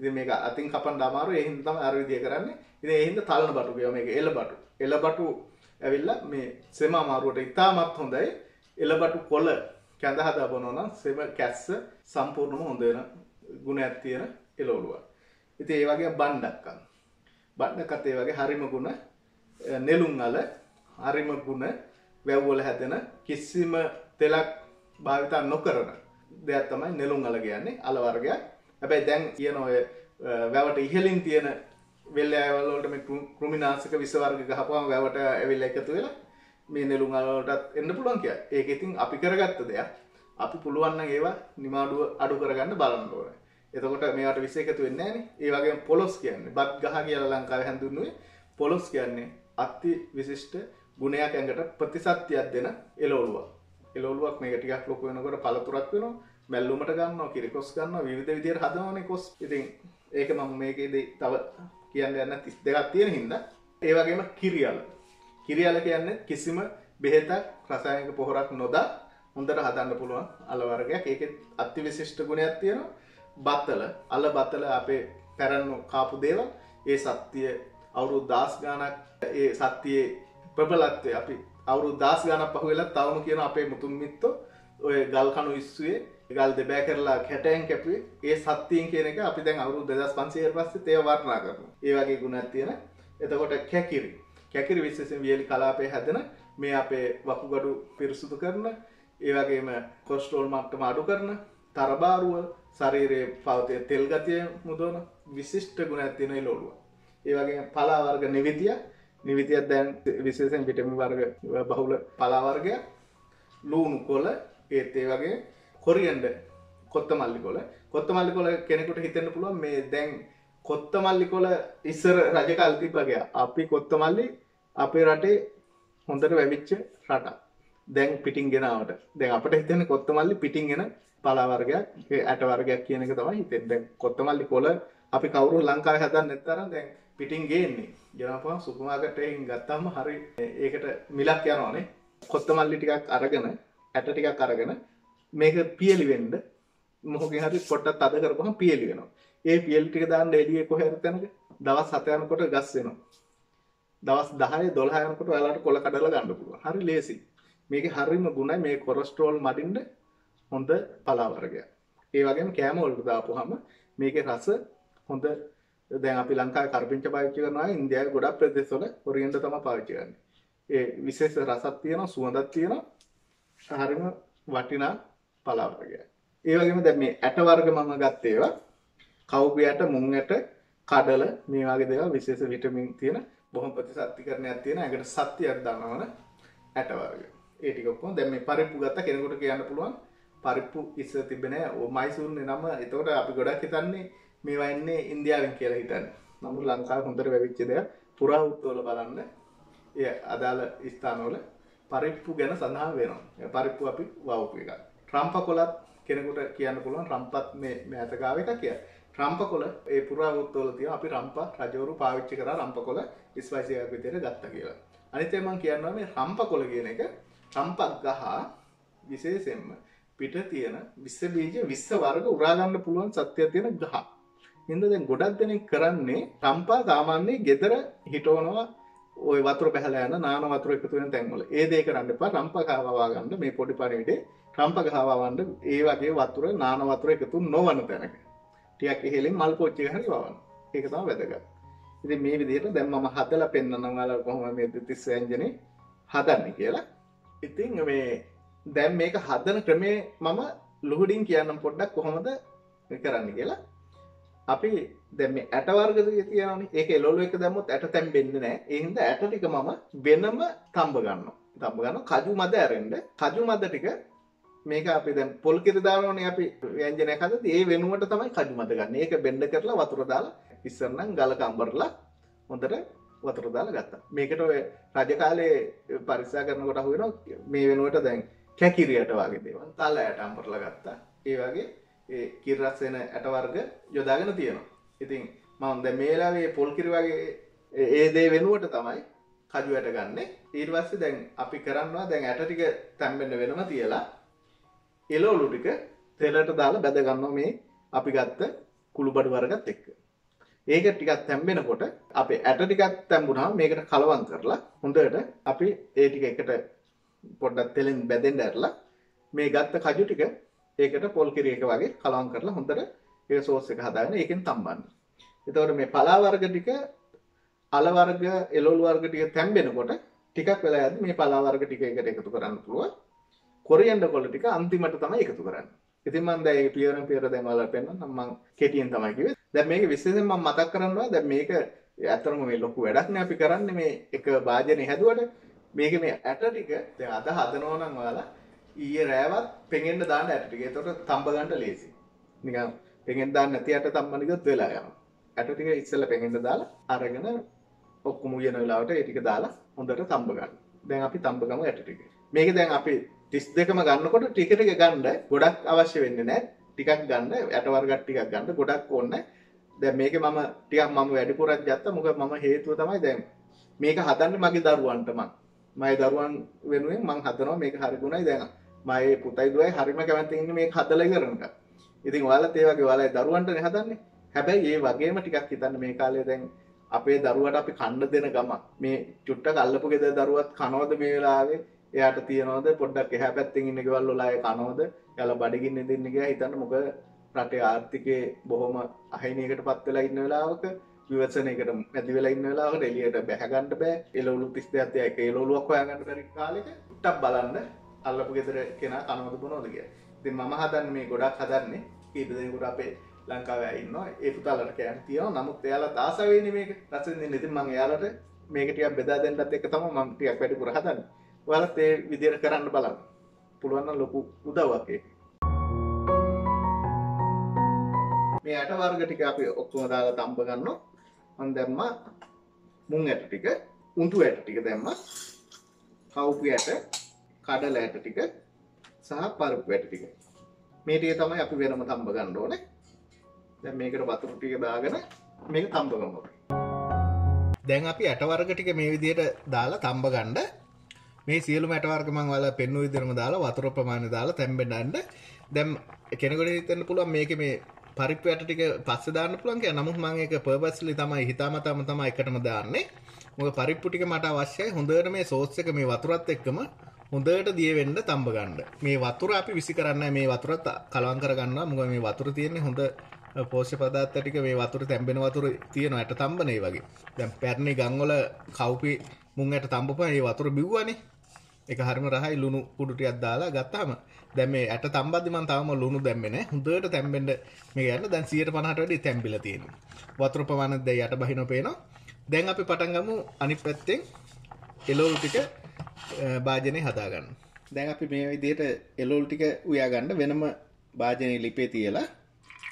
ඉතින් මේක අතින් කපන්න අමාරු ඒ හින්දා තමයි අර විදිය කරන්නේ. ඉතින් ඒ හින්දා තලන බටු කියනවා මේක එළ බටු. එළ බටු ඇවිල්ලා මේ සෙම අමාරුවට ඉතාමත් හොඳයි එළබටු කොල කැඳ හදා බොනවා නම් සෙම කැස්ස සම්පූර්ණම හොඳ වෙන ගුණයක් තියෙන එළවලුවක්. ඉතින් ඒ වගේ බණ්ඩක්කන්. බණ්ඩකත් ඒ වගේ හරිම ගුණ නෙළුම් අල හරිම ගුණ වැව් වල හැදෙන කිසිම තෙලක් භාවිත නොකරන දෙයක් තමයි නෙළුම් අල කියන්නේ අල වර්ගයක්. හැබැයි දැන් කියන ඔය වැවට ඉහළින් තියෙන වෙල්ල ඇවල්ලට මේ කෘමිනාසක විසවර්ග ගහපුවම වැවට ඇවිල්ලා එකතු වෙලා මේ නෙළුම් අලවලටත් එන්න පුළුවන් කියලා. ඒක ඉතින් අපි කරගත්ත දෙයක්. අපි පුළුවන් නම් ඒවා නිමාඩුව අඩු කරගන්න බලන්න ඕනේ. එතකොට මේවට විස එකතු වෙන්නේ නැහනේ. ඒ වගේම පොලොස් කියන්නේ බත් ගහ කියලා ලංකාවේ හඳුන්වන්නේ පොලොස් කියන්නේ අති විශිෂ්ට ගුණයක් ඇඟට ප්‍රතිසත්තියක් දෙන එළවලුවක්. එළවලුවක් මේක ටිකක් ලොකු වෙනකොට පළතුරක් වෙනවා. මැල්ලුමට ගන්නවා කිරිකොස් ගන්නවා විවිධ විදිහට හදනවානේ කොස්. ඉතින් ඒක මම මේකේදී තව කියන්න යන්න 32ක් තියෙන හින්දා ඒ වගේම කිරියල. කිරියල කියන්නේ කිසිම බෙහෙතක් රසායනික පොහොරක් නොදා හොඳට හදන්න පුළුවන් අල වර්ගයක්. ඒකේ අතිවිශිෂ්ට ගුණයක් තියෙනවා. බත්තල අල බත්තල අපේ පැරණු කාපු දේවල් ඒ සත්‍යය අවුරුදු 10 ගාණක් ඒ සත්‍යයේ ප්‍රබලත්වය අපි අවුරුදු 10 ගාණක් පහුවෙලා තවම කියන අපේ මුතුන් මිත්තෝ ඔය ගල් කණු ඉස්සුවේ ගල් දෙබෑ කරලා කැටයන් කැපුවේ ඒ සත්‍යයෙන් කියන එක අපි දැන් අවුරුදු 2500 පස්සේ තේව වර්ණනා කරනවා. ඒ වගේ ගුණයක් තියෙන. එතකොට කැකිරි. කැකිරි විශේෂයෙන් වියලි කලාපයේ හැදෙන මේ අපේ වකුගඩු පිරිසුදු කරන ඒ වගේම කොස්ට්‍රෝල් මට්ටම අඩු කරන තරබාරුව ශරීරයේ පවතින තෙල් ගතිය මුදවන විශිෂ්ට ගුණයක් තියෙන එළවලුව. ඒ වගේම පලා වර්ග නිවිතිය නිවිතියක් දැන් විශේෂයෙන් විටමින් වර්ග බහුල පලා වර්ගයක් ලූණු කොළ ඒත් ඒ වගේ කොරියන්ඩ කොත්ත මල්ලිකොල කොත්ත මල්ලිකොල කෙනෙකුට හිතන්න පුළුවන් මේ දැන් කොත්ත මල්ලිකොල ඉස්සර රජකල්ති වගේ අපි කොත්ත මල්ලි අපේ රටේ හොඳට වැවිච්ච රට දැන් පිටිං ගෙනාවට දැන් අපට හිතන්න කොත්ත මල්ලි පිටිං ගෙන පලාවර්ගයක් ඇට වර්ගයක් කියන එක තමයි හිතෙන් දැන් කොත්ත මල්ලි කොල අපි කවුරු ලංකාවේ හදන්න නැත්තරම් දැන් පිටිං ගේන්නේ ගෙනපුවම සුපර් මාකට් එකකින් ගත්තාම හරි ඒකට මිලක් යනවානේ කොත්ත මල්ලි ටිකක් අරගෙන ඇට ටිකක් අරගෙන මේක පියලි වෙන්න මොහොගේ හරි පොට්ටක් අද කරපුවම පියලි වෙනවා. ඒ පියලි ටික දාන්න එළියේ කොහේ හරි තැනක දවස් 7 යනකොට ගස් වෙනවා. දවස් 10 12 යනකොට ඔයාලට කොළ කඩලා ගන්න පුළුවන්. හරි ලේසි. මේකේ හරිම ගුණයි මේ කොලෙස්ටරෝල් මඩින්න හොඳ පලා වර්ගයක්. ඒ වගේම කෑම වලට දාපුවාම මේකේ රස හොඳ දැන් අපි ලංකාවේ කරපිංච පාවිච්චි කරනවා ඉන්දියාවේ ගොඩක් ප්‍රදේශවල කොරියන්ඩ තමයි පාවිච්චි කරන්නේ. ඒ විශේෂ රසක් තියෙනවා සුවඳක් තියෙනවා හරිම වටිනා පලාවර්ගයක්. ඒ වගේම දැන් මේ ඇට වර්ග මම ගත්තේ ඒවා කවුපි ඇට, මුං ඇට, කඩල මේ වගේ දේවල් විශේෂ විටමින් තියෙන බොහොම ප්‍රතිසත්තිකරණයක් තියෙන ඇඟට සත්‍යයක් දනවන ඇට වර්ග. ඒ ටික ඔක්කොම දැන් මේ පරිප්පු ගත්ත කෙනෙකුට කියන්න පුළුවන් පරිප්පු ඉස්සර තිබෙන්නේ නැහැ. ඔය මයිසූර්නේ නම. එතකොට අපි ගොඩක් හිතන්නේ මේවා එන්නේ ඉන්දියාවෙන් කියලා හිතන්නේ. නමුත් ලංකාවේ හොඳට වැවිච්ච දෙයක් පුරාවෘත්තවල බලන්න ඒ අදාළ ස්ථානවල පරිප්පු ගැන සඳහන් වෙනවා. පරිප්පු අපි වවපු එක. රම්පකොලත් කෙනෙකුට කියන්න පුළුවන් රම්පත් මේ මෑතකාව එක කිය. රම්පකොල ඒ පුරාවෘත්තවල තියෙන අපි රම්ප රජවරු පාවිච්චි කරා රම්පකොල ස්පයිසි එකක් විදිහට ගත්තා කියලා. අනිත් එක මම කියනවා මේ රම්පකොල කියන එක රම්පක් ගහ විශේෂයෙන්ම පිට තියෙන විස බීජ විස්ස වර්ග උරා ගන්න පුළුවන් සත්‍යයක් තියෙන ගහ. හින්දා දැන් ගොඩක් දෙනෙක් කරන්නේ රම්පා සාමාන්‍යයෙන් gedara හිටවනවා ඔය වතුර පැහැලා යන නාන වතුර එකතු වෙන තැන්වල. ඒ දේ කරන්න එපා. රම්ප ගහවා ගන්න මේ පොඩි පණිවිඩේ රම්ප ගහවා වන්න ඒ වගේ වතුර නාන වතුර එකතු නොවන තැනක. ටිකක් ඉහළින් මල් පොච්චි එක හරි වවන්න. ඒක තමයි වැදගත්. ඉතින් මේ විදිහට දැන් මම හදලා පෙන්නනම් ඔයාලා කොහොමද මේ දෙතිස් ව්‍යංජනේ හදන්නේ කියලා. ඉතින් මේ දැන් මේක හදන ක්‍රමේ මම ලුහුඩින් කියන්නම් පොඩ්ඩක් කොහොමද කරන්න කියලා. අපි දැම ඇටවර්ග තියන ඒක එලොලු එක දැමුත් ඇට තැම් බෙන්න්න නෑ එහින්ද ඇට ටික මම වෙනම තම්බ ගන්න තම්බ ගන්න කජු මද ඇරෙන්ඩ කජු මද ටික මේක අපි දැ පොල් කිරිදාවනේ අපි ව්‍යංජනයකද ඒ වෙනුවට තමයි කජු මද ගන්න. ඒක බෙන්ඩ කරලා වතුර දාලා ඉස්සරනම් ගල කම්බරලා හොඳට වතුර දාලා ගත්තා. මේකට ඔය රජකාලේ පරිසා කරනකොට හුවෙන මේ වෙනුවට දැන් කැකිරියට වගේ දේව තල්ල ඇට අම්පරලා ගත්තා. ඒ වගේ ඒ කිරරස් වෙන ඇටවර්ග යොදාගෙන තියෙනවා. ඉතින් මම දැන් මේලාවේ පොල් කිරි වගේ ඒ දේ වෙනුවට තමයි කජු ඇට ගන්න. ඊට පස්සේ දැන් අපි කරනවා දැන් ඇට ටික තැම්බෙන්න වෙනම තියලා එළවලු ටික තෙලට දාලා බැද ගන්නවා මේ අපි ගත්ත කුළුබඩු වර්ගත් එක්ක. ඒක ටිකක් තැම්බෙනකොට අපේ ඇට ටිකක් තැම්බුණාම මේකට කලවම් කරලා හොඳට අපි ඒ ටික එකට පොඩ්ඩක් තෙලෙන් බැදෙන්න ඇරලා මේ ගත්ත කජු ටික ඒකට පොල් කිරි එක වගේ කලවම් කරලා හොඳට ඒක සෝස් එක හදාගෙන ඒකෙන් තම්බන්න. එතකොට මේ පලා වර්ග ටික අල වර්ග එළවලු වර්ග ටික තැම්බෙනකොට ටිකක් වෙලා යද්දි මේ පලා වර්ග ටික එකට එකතු කරන්න පුළුවන්. කොරියන්ඩර් කොළ ටික අන්තිමට තමයි එකතු කරන්නේ. ඉතින් මම දැන් මේ පියවරෙන් පියවර දැන් ඔයාලට පෙන්නන්නම් මම කෙටියෙන් තමයි කිව්වේ. දැන් මේක විශේෂයෙන් මම මතක් කරනවා දැන් මේක ඇත්තටම මේ ලොකු වැඩක් නේ අපි කරන්නේ මේ එක වාදනය හැදුවට මේක මේ ඇට ටික දැන් අද හදනවා නම් ඔයාලා ඊයේ රෑවත් පෙඟෙන්න දාන්න ඇට ටික. ඒතකොට තඹ ගන්න ලේසි. නිකන් පෙඟෙන්න දාන්න නැති ඇට තම්බන එකත් වෙලා යනවා. ඇට ටික ඉස්සෙල්ලා පෙඟෙන්න දාලා අරගෙන ඔක්කොම උයන වෙලාවට ඒ ටික දාලා හොඳට තඹ ගන්න. දැන් අපි තඹ ගමු ඇට ටික. මේක දැන් අපි 32ම ගන්නකොට ටික ටික ගන්න ගොඩක් අවශ්‍ය වෙන්නේ නැහැ. ටිකක් ගන්න ඇට වර්ගක් ටිකක් ගන්න ගොඩක් ඕනේ දැන් මේකේ මම ටිකක් මම වැඩිපුරක් ගත්තා මොකද මම හේතුව තමයි දැන් මේක හදන්නේ මගේ දරුවන්ට මං මගේ දරුවන් වෙනුවෙන් මං හදනවා මේක හරිගුණයි දැන් මගේ පුතයි දුවයි හරිම කැමති ඉන්නේ මේක හදලා ඉවරනක. ඉතින් ඔයාලත් ඒ වගේ ඔයාලයි දරුවන්ටනේ හදන්නේ. හැබැයි ඒ වගේම ටිකක් හිතන්න මේ කාලේ දැන් අපේ දරුවට අපි කන්න දෙන ගම මේ චුට්ටක් අල්ලපු ගෙදර දරුවත් කනවද මේ වෙලාවේ? එයාට තියනවද? පොඩ්ඩක් එහා පැත්තෙන් ඉන්න ගෙවල් වල අය කනවද? එයාලා බඩගින්න දෙන්න කියලා හිතන්න මොකද රටේ ආර්ථිකේ බොහොම අහිනයකට පත් වෙලා ඉන්න වෙලාවක විවසනයකට මැදි වෙලා ඉන්න වෙලාවකට එළියට බැහැ ගන්න බෑ. එළවලු 32ක් තියා එක එළවලුවක් හොයාගන්න බැරි කාලෙක ටක් බලන්න. අල්ලපු ගෙදර කෙනා කනවද බොනවද කියලා. ඉතින් මම හදන්නේ මේ ගොඩක් හදන්නේ කීප දෙනෙකුට අපේ ලංකාවේ ඉන්නවා ඒ පුතාලට කෑම තියෙනවා. නමුත් එයාලා තාස වෙන්නේ මේක. රස විඳින්න. ඉතින් මම එයාලට මේක ටිකක් බෙදා දෙන්නත් එක තමයි මම ටිකක් වැඩිපුර හදන්නේ. ඔයාලත් ඒ විදිහට කරන්න බලන්න. පුළුවන් නම් ලොකු උදව්වක් ඒක. මේ ඇට වර්ග ටික අපි ඔක්කොම දාලා තම්බ ගන්නවා. මම දැම්මා මුං ඇට ටික, උණු ඇට ටික දැම්මා. කවුපි ඇට කඩල ඇට ටික සහ පරුප්පු ඇට ටික. මේ ටික තමයි අපි වෙනම තම්බ ගන්න ඕනේ. දැන් මේකට වතුර ටික දාගෙන මේක තම්බ ගමු දැන් අපි ඇටවර්ග ටික මේ විදිහට දාලා තම්බ ගන්න. මේ සියලු මැටවර්ග මම ඔයාලා පෙන්වු විදිහටම දාලා වතුර ප්‍රමාණය දාලා තැම්බෙන්න දැන් කෙනෙකුට හිතෙන්න පුළුවන් මේකේ මේ පරිප්පු ඇට ටික පස්සේ දාන්න පුළුවන් කියලා. නමුත් මම ඒක පර්පස්ලි තමයි හිතාමතාම තමයි එකටම දාන්නේ. මොකද පරිප්පු ටික මට අවශ්‍යයි. හොඳට මේ සෝස් එක මේ වතුරත් එක්කම හොඳට දිය වෙන්න තම්බ ගන්න. මේ වතුර අපි විසි කරන්න මේ වතුරත් කලවම් කරගන්නවා. මොකද මේ වතුර තියෙන්නේ හොඳ පෝෂ්‍ය පදාර්ථ ටික මේ වතුර තැම්බෙන වතුර තියෙන ඇට තම්බනේ වගේ. දැන් පැරණි ගම්වල කවුපි මුං ඇට තම්බපුවා මේ වතුර බිව්වනේ. ඒක හරිම රහයි ලුණු කුඩු ටිකක් දාලා ගත්තාම දැන් මේ ඇට තම්බද්දි මම තාම ලුණු දැම්මේ නැහැ. හොඳට තැම්බෙන්න මේක යන්න දැන් 150ට වැඩි තැම්බිලා තියෙනවා. වතුර ප්‍රමාණය දැන් යට බහිනව පේනවා. දැන් අපි පටන් ගමු අනිත් පැත්තෙන් එළවලු ටික භාජනය හදාගන්න. දැන් අපි මේ විදිහට එළවලු ටික උයා ගන්න වෙනම භාජනයේ ලිපේ තියලා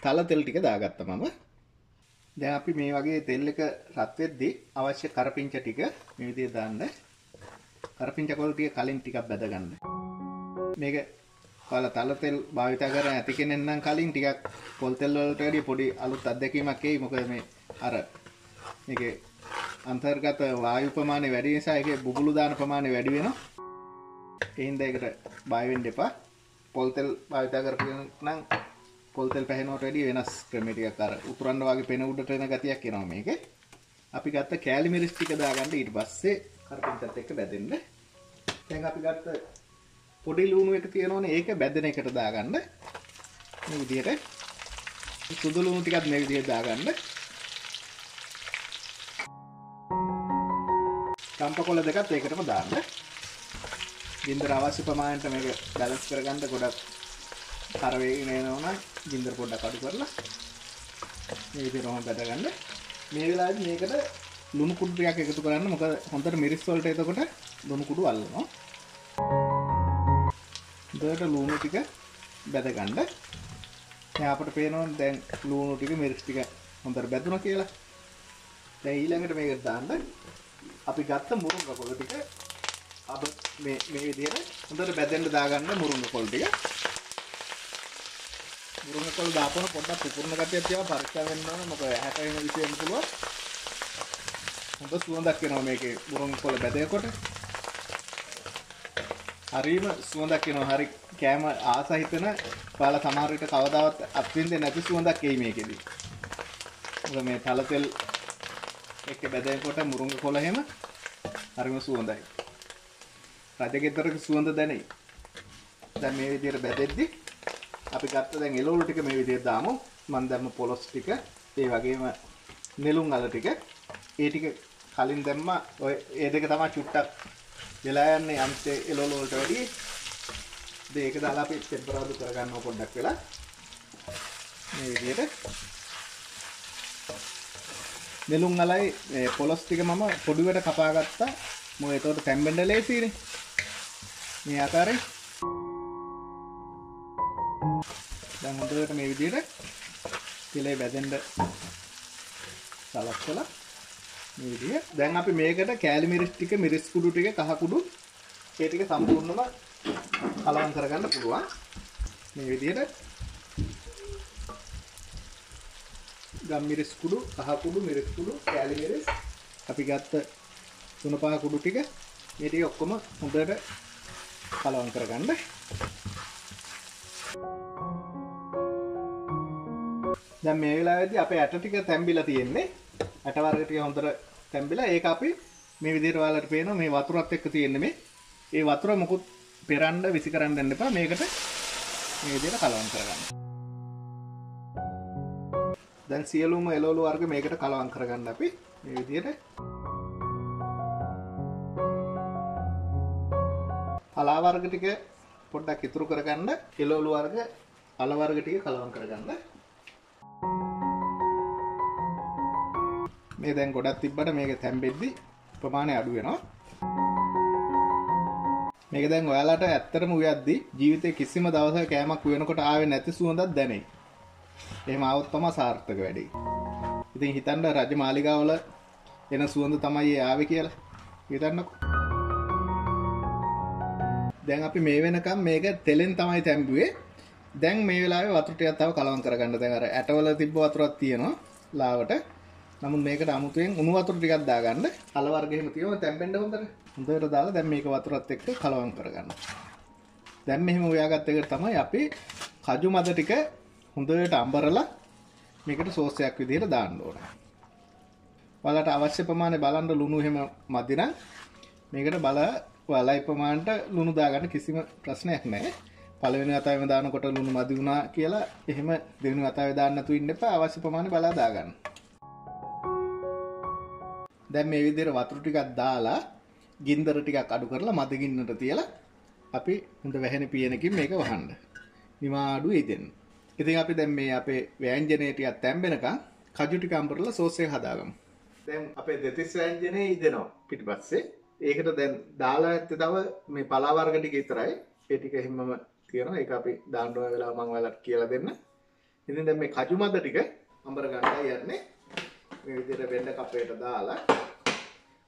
තල තෙල් ටික දාගත්තා මම. දැන් අපි මේ වගේ තෙල් එක රත් වෙද්දී අවශ්‍ය කරපිංච ටික මේ විදිහට දාන්න. කරපිංච කොළ ටික කලින් ටිකක් බැද ගන්න. මේක ඔයාලා තල තෙල් භාවිත කරන ඇති කෙනෙක් නම් කලින් ටිකක් පොල් තෙල් වලට වැඩිය පොඩි අලුත් අත්දැකීමක් එයි. මොකද මේ අර මේකේ අන්තර්ගත වායු ප්‍රමාණය වැඩි නිසා ඒකේ බුබුලු දාන ප්‍රමාණය වැඩි වෙනවා. ඒ හින්දා ඒකට බය වෙන්න එපා. පොල් තෙල් භාවිත කරපියන නම් පොල් තෙල් පැහැෙනවට වැඩිය වෙනස් ක්‍රම ටිකක් අර උතුරන්න වගේ පෙන උඩට එන ගතියක් එනවා මේකේ. අපි ගත්ත කෑලි මිරිස් ටික දාගන්න ඊට පස්සේ කරපින්චත් එක්ක බැදෙන්න. දැන් අපි ගත්ත පොඩි ලුණු එක තියෙනවනේ ඒක බැදෙන එකට දාගන්න. මේ විදිහට සුදු ලුණු ටිකත් මේ විදිහට දාගන්න. කම්පකොල දෙකත් ඒකටම දාන්න. ගින්දර අවශ්‍ය ප්‍රමාණයට මේක බැලන්ස් කරගන්න ගොඩක් කර වේගෙන එනවා නම් ගින්දර පොඩ්ඩක් අඩු කරලා මේ විදිහට ඔහොම බැදගන්න. මේ වෙලාවේ මේකට ලුණු කුඩු ටිකක් එකතු කරන්න. මොකද හොඳට මිරිස් වලට එතකොට ලුණු කුඩු අල්ලනවා. හොඳට ලුණු ටික බැදගන්න. දැන් අපිට පේනවා දැන් ලුණු ටික මිරිස් ටික හොඳට බැදුණා කියලා. දැන් ඊළඟට මේකට දාන්න අපි ගත්ත මුරුංග කොළ ටික අප මේ මේ විදිහට හොඳට බැදෙන්න දාගන්න මුරුංග කොළ ටික. මුරුංග කොළ දාපුවම පොඩ්ඩක් පුපුරන ගතියක් තියව පරීක්ෂා වෙන්න ඕන. මොකද ඇහැට එන විශේෂ වෙන්න පුළුවන්. හොඳ සුවඳක් එනවා මේකේ මුරුංග කොළ බැදෙනකොට හරිම සුවඳක් එනවා හරි කෑම ආස හිතෙන ඔයාලා සමහර විට කවදාවත් අත්විඳින්නේ නැති සුවඳක් එයි මේකෙදි. මොකද මේ තල තෙල් එක්ක බැදෙනකොට මුරුංග කොළ හැම හරිම සුවඳයි. රජගෙදරක සුවඳ දැනෙයි. දැන් මේ විදිහට බැදෙද්දි අපි ගත්ත දැන් එළවලු ටික මේ විදිහට දාමු. මම දැම්ම පොලොස් ටික ඒ වගේම නෙළුම් අල ටික. ඒ ටික කලින් දැම්මා ඔය ඒ දෙක තමයි චුට්ටක් වෙලා යන්නේ අන්තේ එළවලු වලට වැඩි ඉතින් ඒක දාලා අපි තෙම්පරාදු කරගන්නවා පොඩ්ඩක් වෙලා. මේ විදිහට නෙළුම් අලයි පොලොස් ටික මම පොඩිවට කපා ගත්තා. මොකද ඒතකොට තැම්බෙන්න ලේසියිනේ මේ ආකාරයෙන්. දැන් හොඳට මේ විදිහට තෙලේ බැදෙන්න සලස්සලා මේ විදිහ දැන් අපි මේකට කෑලි මිරිස් ටික මිරිස් කුඩු ටික කහ කුඩු ඒ ටික සම්පූර්ණයෙන්ම කලවම් කරගන්න පුළුවන්. මේ විදිහට ගම් මිරිස් කුඩු කහ කුඩු මිරිස් කුඩු කෑලි මිරිස්. අපි ගත්ත තුන පහ කුඩු ටික මේ ටික ඔක්කොම හොඳට කලවම් කරගන්න. දැන් මේ වෙලාවේදී අපේ ඇට ටික තැම්බිලා තියෙන්නේ. ඇට වර්ග ටික හොඳට තැම්බිලා ඒක අපි මේ විදිහට ඔයාලට පේනවා මේ වතුරත් එක්ක තියෙන්නේ මේ. ඒ වතුර මොකුත් පෙරන්න විසි කරන්න යන්න එපා. මේකට මේ විදිහට කලවම් කරගන්න. දැන් සියලුම එළවලු වර්ග මේකට කලවම් කරගන්න අපි මේ විදිහට. පලා වර්ග ටික පොඩ්ඩක් ඉතුරු කරගන්න එළවලු වර්ග පල වර්ග ටික කලවම් කරගන්න. මේ දැන් ගොඩක් තිබ්බට මේක තැම්බෙද්දි ප්‍රමාණය අඩු වෙනවා. මේක දැන් ඔයාලට ඇත්තටම උයද්දි ජීවිතේ කිසිම දවසක කෑමක් උයනකොට ආවේ නැති සුවඳක් දැනෙයි. එහෙම ආවොත් තමයි සාර්ථක වෙන්නේ. ඉතින් හිතන්න රජ මාලිගාවල එන සුවඳ තමයි ඒ ආවේ කියලා. හිතන්නකෝ. දැන් අපි මේ වෙනකම් මේක තෙලෙන් තමයි තැම්බුවේ. දැන් මේ වෙලාවේ වතුර ටිකක් තව කලවම් කරගන්න. දැන් අර ඇටවල තිබ්බ වතුරක් තියෙනවා ලාවට. නමුත් මේකට අමුතුවෙන් උණු වතුර ටිකක් දාගන්න. කල වර්ග එහෙම තියෙනවා තැම්බෙන්න හොඳට. හොඳට දාලා දැන් මේක වතුරත් එක්ක කලවම් කරගන්න. දැන් මෙහෙම උයාගත්ත එක තමයි අපි කජු මද ටික හොඳට අඹරලා මේකට සෝස් එකක් විදිහට දාන්න ඕන. ඔයාලට අවශ්‍ය ප්‍රමාණය බලන්න ලුණු එහෙම මදි නම් මේකට බල ඔයාලයි ප්‍රමාණයට ලුණු දාගන්න කිසිම ප්‍රශ්නයක් නැහැ. පළවෙනි වතාවෙම දානකොට ලුණු මදි වුණා කියලා එහෙම දෙවෙනි වතාවේ දාන්න නැතුව ඉන්න එපා අවශ්‍ය ප්‍රමාණය බලා දාගන්න. දැන් මේ විදිහට වතුර ටිකක් දාලා ගින්දර ටිකක් අඩු කරලා මද ගින්නට තියලා අපි හොඳ වැහෙන පියනකින් මේක වහන්න. නිමාඩු ඉදෙන්න. ඉතින් අපි දැන් මේ අපේ ව්‍යංජනය ටිකක් තැම්බෙනකන් කජු ටික අඹරලා සෝස් එක හදාගමු. දැන් අපේ දෙතිස් ව්‍යංජනේ ඉදෙනවා පිටිපස්සේ. ඒකට දැන් දාලා ඇත්තේ තව මේ පලා වර්ග ටික විතරයි. ඒ ටික හිමම තියෙනවා. ඒක අපි දාන්න ඕන වෙලාව මම ඔයාලට කියලා දෙන්න. ඉතින් දැන් මේ කජු මද ටික අඹර ගන්නයි යන්නේ. මේ විදිහට වෙන්න කපේට දාලා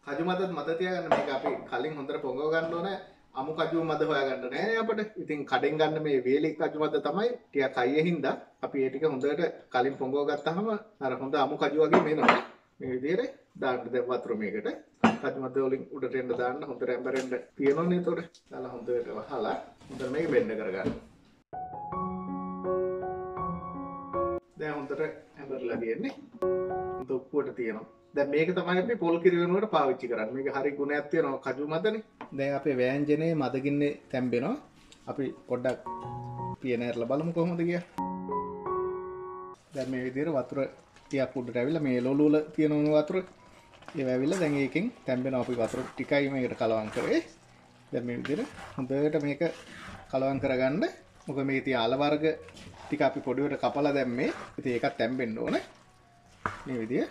කජු මදත් මත තියාගන්න මේක අපි කලින් හොඳට පොඟව ගන්න ඕනේ අමු කජු මද හොයාගන්න නෑ අපිට. ඉතින් කඩෙන් ගන්න මේ වේලි කජු මද තමයි ටිකක් අයියේ හින්දා අපි ඒ ටික හොඳට කලින් පොඟව ගත්තාම අර හොඳ අමු කජු වගේ වෙනවා. මේ විදිහට දාන්න දැන් වතුර මේකට කජු මද වලින් උඩට එන්න දාන්න හොඳට ඇඹරෙන්න තියෙනවනේ ඒතකොට. දාලා හොඳට වහලා හොඳට මේක බෙන්ඩ කරගන්න. දැන් හොඳට ඇඹරලා තියෙන්නේ. හොඳ උප්පුවට තියෙනවා. දැන් මේක තමයි අපි පොල් කිරි වෙනුවට පාවිච්චි කරන්නේ. මේක හරි ගුණයක් තියෙනවා කජු මදනේ. දැන් අපේ වෑංජනේ මදගින්නේ තැම්බෙනවා. අපි පොඩ්ඩක් පියන ඇරලා බලමු කොහොමද කියලා. දැන් මේ විදිහට වතුර ටිකක් උඩට ඇවිල්ලා මේ ලොලු වල තියෙන උණු වතුර ඒව ඇවිල්ලා දැන් ඒකෙන් තැම්බෙනවා අපි වතුර ටිකයි මේකට කලවම් කරේ. දැන් මේ විදිහට හොඳට මේක කලවම් කරගන්න. මොකද මේකේ තියෙන අල වර්ග ටික අපි පොඩිවට කපලා දැම්මේ. ඉතින් ඒකත් තැම්බෙන්න ඕනේ. මේ විදිය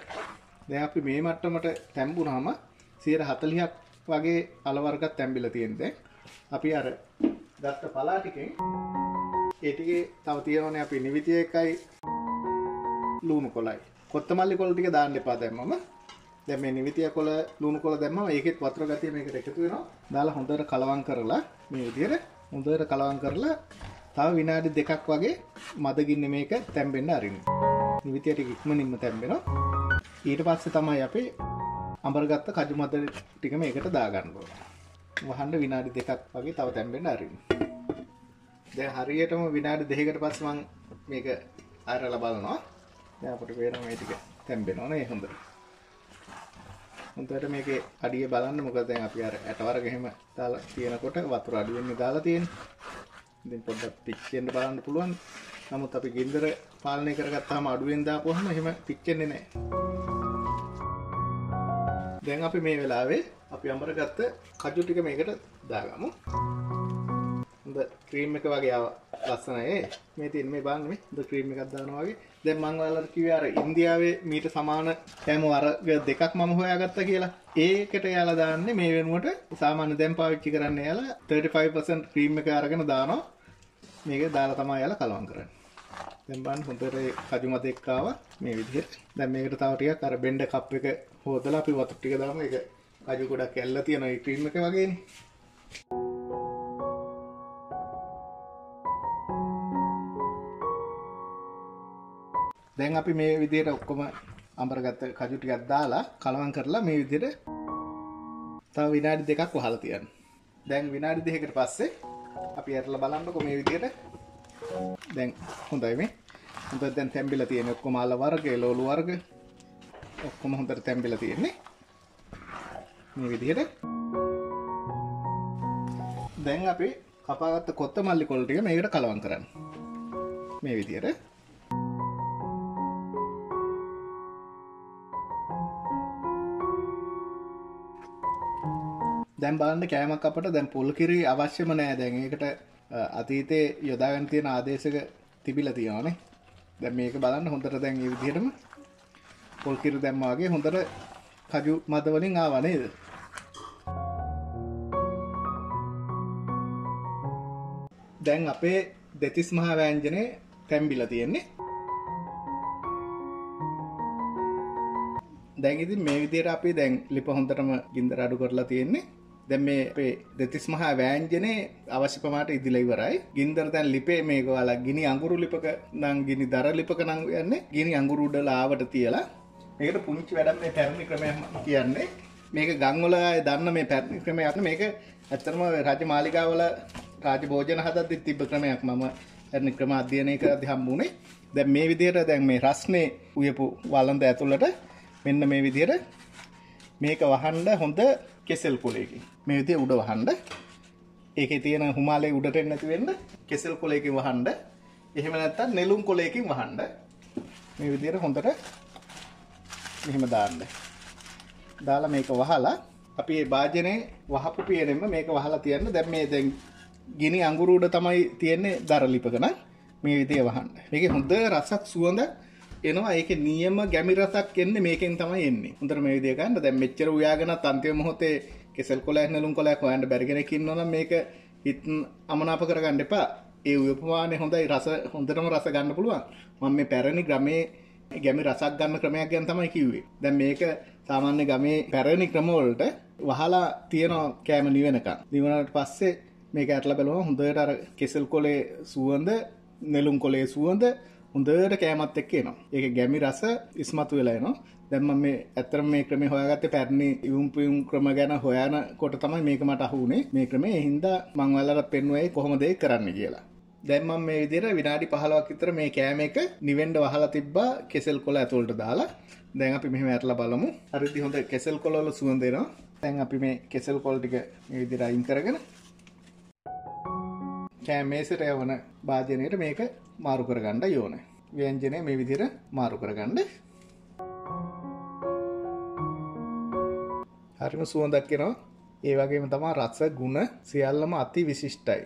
දැන් අපි මේ මට්ටමට තැම්බුණාම 140ක් වගේ අලවර්ගයක් තැම්බිලා තියෙන දැන්. අපි අර ගත්ත පලා ටිකෙන් ඒ ටිකේ තව තියෙනවනේ අපි නිවිතිය එකයි ලුණු කොළයි. කොත්තමල්ලි කොළ ටික දාන්න එපා දැම්මම දැන් මේ නිවිතිය කොළ ලුණු කොළ දැම්මම ඒකෙත් වතුර ගතිය මේකට එකතු වෙනවා. දාලා හොඳට කලවම් කරලා මේ විදිහට හොඳට කලවම් කරලා තව විනාඩි දෙකක් වගේ මදගින්න මේක තැම්බෙන්න අරින්න. නිවිතියට ඉක්මනින්ම තැම්බෙනවා. ඊට පස්සේ තමයි අපි අඹරගත්ත කජු මද ටික මේකට දාගන්න ඕනේ. වහන්න විනාඩි දෙකක් වගේ තව තැම්බෙන්න අරින්න. දැන් හරියටම විනාඩි දෙකකට පස්සේ මම මේක අරලා බලනවා. දැන් අපිට පේනවා මේ ටික තැම්බෙනවා නේ හොඳට. හොඳට මේකේ අඩිය බලන්න. මොකද දැන් අපි අර ඇට වර්ග එහෙම දාලා තියෙනකොට වතුර අඩු වෙන්නේ දාලා තියෙන්නේ. ඉතින් පොඩ්ඩක් පිච්චෙන්න බලන්න පුළුවන්. නමුත් අපි ගින්දර පාලනය කරගත්තාම අඩුවෙන් දාපුවහම එහෙම පිච්චෙන්නේ නැහැ. දැන් අපි මේ වෙලාවේ අපි අමරගත්ත කජු ටික මේකට දාගමු. හොඳ ක්‍රීම් එක වගේ ආව ලස්සනයි. මේ තියෙන මේ බලන්න මේ හොඳ ක්‍රීම් එකක් දානවා වගේ. දැන් මම ඔයාලට කිව්වේ අර ඉන්දියාවේ මීට සමාන කැම වර්ග දෙකක් මම හොයාගත්තා කියලා. ඒකට යාලා දාන්නේ මේ වෙනුවට සාමාන්‍ය දැන් පාවිච්චි කරන්න යාලා 35% ක්‍රීම් එක අරගෙන දානවා. මේක දාලා තමයි යාලා කලවම් කරන්නේ. දැන් බලන්න හොඳට කජු මත එක්ක ආවා මේ විදිහට දැන් මේකට තව ටිකක් අර බෙන්ඩ කප් එක හොදලා අපි වතුර ටික දාමු ඒක කජු ගොඩක් ඇල්ලලා තියෙන ඒ ක්‍රීම් එක වගේනේ දැන් අපි මේ විදිහට ඔක්කොම අඹරගත්ත කජු ටිකක් දාලා කලවම් කරලා මේ විදිහට තව විනාඩි දෙකක් වහලා තියන්න. දැන් විනාඩි දෙකකට පස්සේ අපි ඇරලා බලන්නකො මේ විදිහට. දැන් හොඳයි මේ. හොඳට දැන් තැම්බිලා තියෙන ඔක්කොම අල වර්ග, එළවලු වර්ග ඔක්කොම හොඳට තැම්බිලා තියෙන්නේ. මේ විදිහට. දැන් අපි කපාගත්ත කොත්තමල්ලි කොළ ටික මේකට කලවම් කරන්න. මේ විදිහට. දැන් බලන්න කෑමක් අපට දැන් පොල් කිරි අවශ්‍යම නෑ දැන් ඒකට අතීතේ යොදාගන්න තියෙන ආදේශක තිබිලා තියෙනවානේ දැන් මේක බලන්න හොඳට දැන් මේ විදිහටම පොල් කිරි දැම්මා වගේ හොඳට කජු මද වලින් ආවා නේද? දැන් අපේ දෙතිස් මහා වෑංජනේ තැම්බිලා තියෙන්නේ. දැන් ඉතින් මේ විදිහට අපි දැන් ලිප හොඳටම ගින්දර අඩු කරලා තියෙන්නේ. දැන් මේ අපේ දෙතිස් මහා වෑංජනේ අවශ්‍ය ප්‍රමාණයට ඉදිලා ඉවරයි. ගින්දර දැන් ලිපේ මේක ඔයාලා ගිනි අඟුරු ලිපක නම් ගිනි දර ලිපක නම් යන්නේ ගිනි අඟුරු උඩ ලාවට තියලා මේකට පුංචි වැඩක් මේ පැරණි ක්‍රමයක් කියන්නේ. මේක ගම් වල දන්න මේ පැරණි ක්‍රමයක් මේක ඇත්තටම රාජ මාලිගාවල රාජ භෝජන හදද්දි තිබ්බ ක්‍රමයක් මම පැරණි ක්‍රම අධ්‍යයනය කරද්දී හම්බුනේ. දැන් මේ විදිහට දැන් මේ රස්නේ උයපු වළඳ ඇතුළට මෙන්න මේ විදිහට මේක වහන්න හොඳ කෙසෙල් කොලයකින් මේ විදිය උඩ වහන්න. ඒකේ තියෙන හුමාලේ උඩට එන්න නැති වෙන්න කෙසෙල් කොලයකින් වහන්න. එහෙම නැත්නම් නෙළුම් කොලයකින් වහන්න. මේ විදියට හොඳට මෙහෙම දාන්න. දාලා මේක වහලා අපි මේ භාජනේ වහපු පියනෙම මේක වහලා තියන්න. දැන් මේ දැන් ගිනි අඟුරු උඩ තමයි තියෙන්නේ දර ලිපක නම් මේ විදිය වහන්න. මේකේ හොඳ රසක් සුවඳ එනවා ඒක නියම ගැමි රසක් එන්නේ මේකෙන් තමයි එන්නේ. හොඳට මේ විදිය ගන්න. දැන් මෙච්චර උයාගෙනත් අන්තිම මොහොතේ කෙසල් කොලයක් නෙළුම් කොලයක් හොයන්න බැරි කෙනෙක් ඉන්නවනම් මේක හිත අමනාප කරගන්න එපා. ඒ උයපමානේ හොඳයි රස හොඳටම රස ගන්න පුළුවන්. මම මේ පැරණි ග්‍රමේ ගැමි රසක් ගන්න ක්‍රමයක් ගැන තමයි කිව්වේ. දැන් මේක සාමාන්‍ය ගමේ පැරණි ක්‍රම වලට වහලා තියෙන කෑම නිවෙනකන්. නිවනට පස්සේ මේක ඇටලා බලුවම හොඳට අර කෙසල් කොලේ සුවඳ, නෙළුම් කොලේ සුවඳ හොඳට කෑමත් එක්ක එනවා. ඒක ගැමි රස ඉස්මතු වෙලා එනවා. දැන් මම මේ ඇත්තටම මේ ක්‍රමේ හොයාගත්තේ පැරණි ඉවුම් පියුම් ක්‍රම ගැන හොයනකොට තමයි මේක මට අහුනේ. මේ ක්‍රමේ ඒ හින්දා මම ඔයාලට පෙන්වුවේ කොහොමද ඒක කරන්න කියලා. දැන් මම මේ විදිහට විනාඩි 15ක් විතර මේ කෑම එක නිවෙන්න වහලා තිබ්බා කෙසෙල් කොළ ඇතුළට දාලා. දැන් අපි මෙහෙම ඇරලා බලමු. හරිදි හොඳ කෙසෙල් කොළ වල සුවඳ එනවා. දැන් අපි මේ කෙසෙල් කොළ ටික මේ විදිහට අයින් කරගෙන කෑමේසට යවන භාජනයට මේක මාරු කරගණ්ඩ යෝන. ව්‍යංජනය මේ විදිර මාරු කරගණ්ඩ හරිම සුවඳක් කෙනවා ඒ වගේම තමා රත්ස ගුණ සියල්ලම අති විශිෂ්ටයි.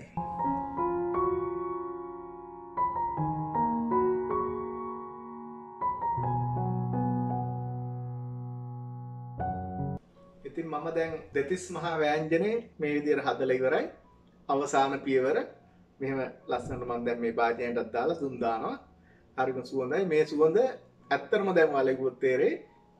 ඉතින් මම දැන් දෙතිස් මහා ව්‍යංජනේ මේ විදිර හදල ඉවරයි. අවසාන පියවර. මෙහෙම ලස්සනට මම දැන් මේ භාජනයටත් දාලා දුම් දානවා. හරිම සුවඳයි. මේ සුවඳ ඇත්තටම දැන් වලෙකුත් තේරෙයි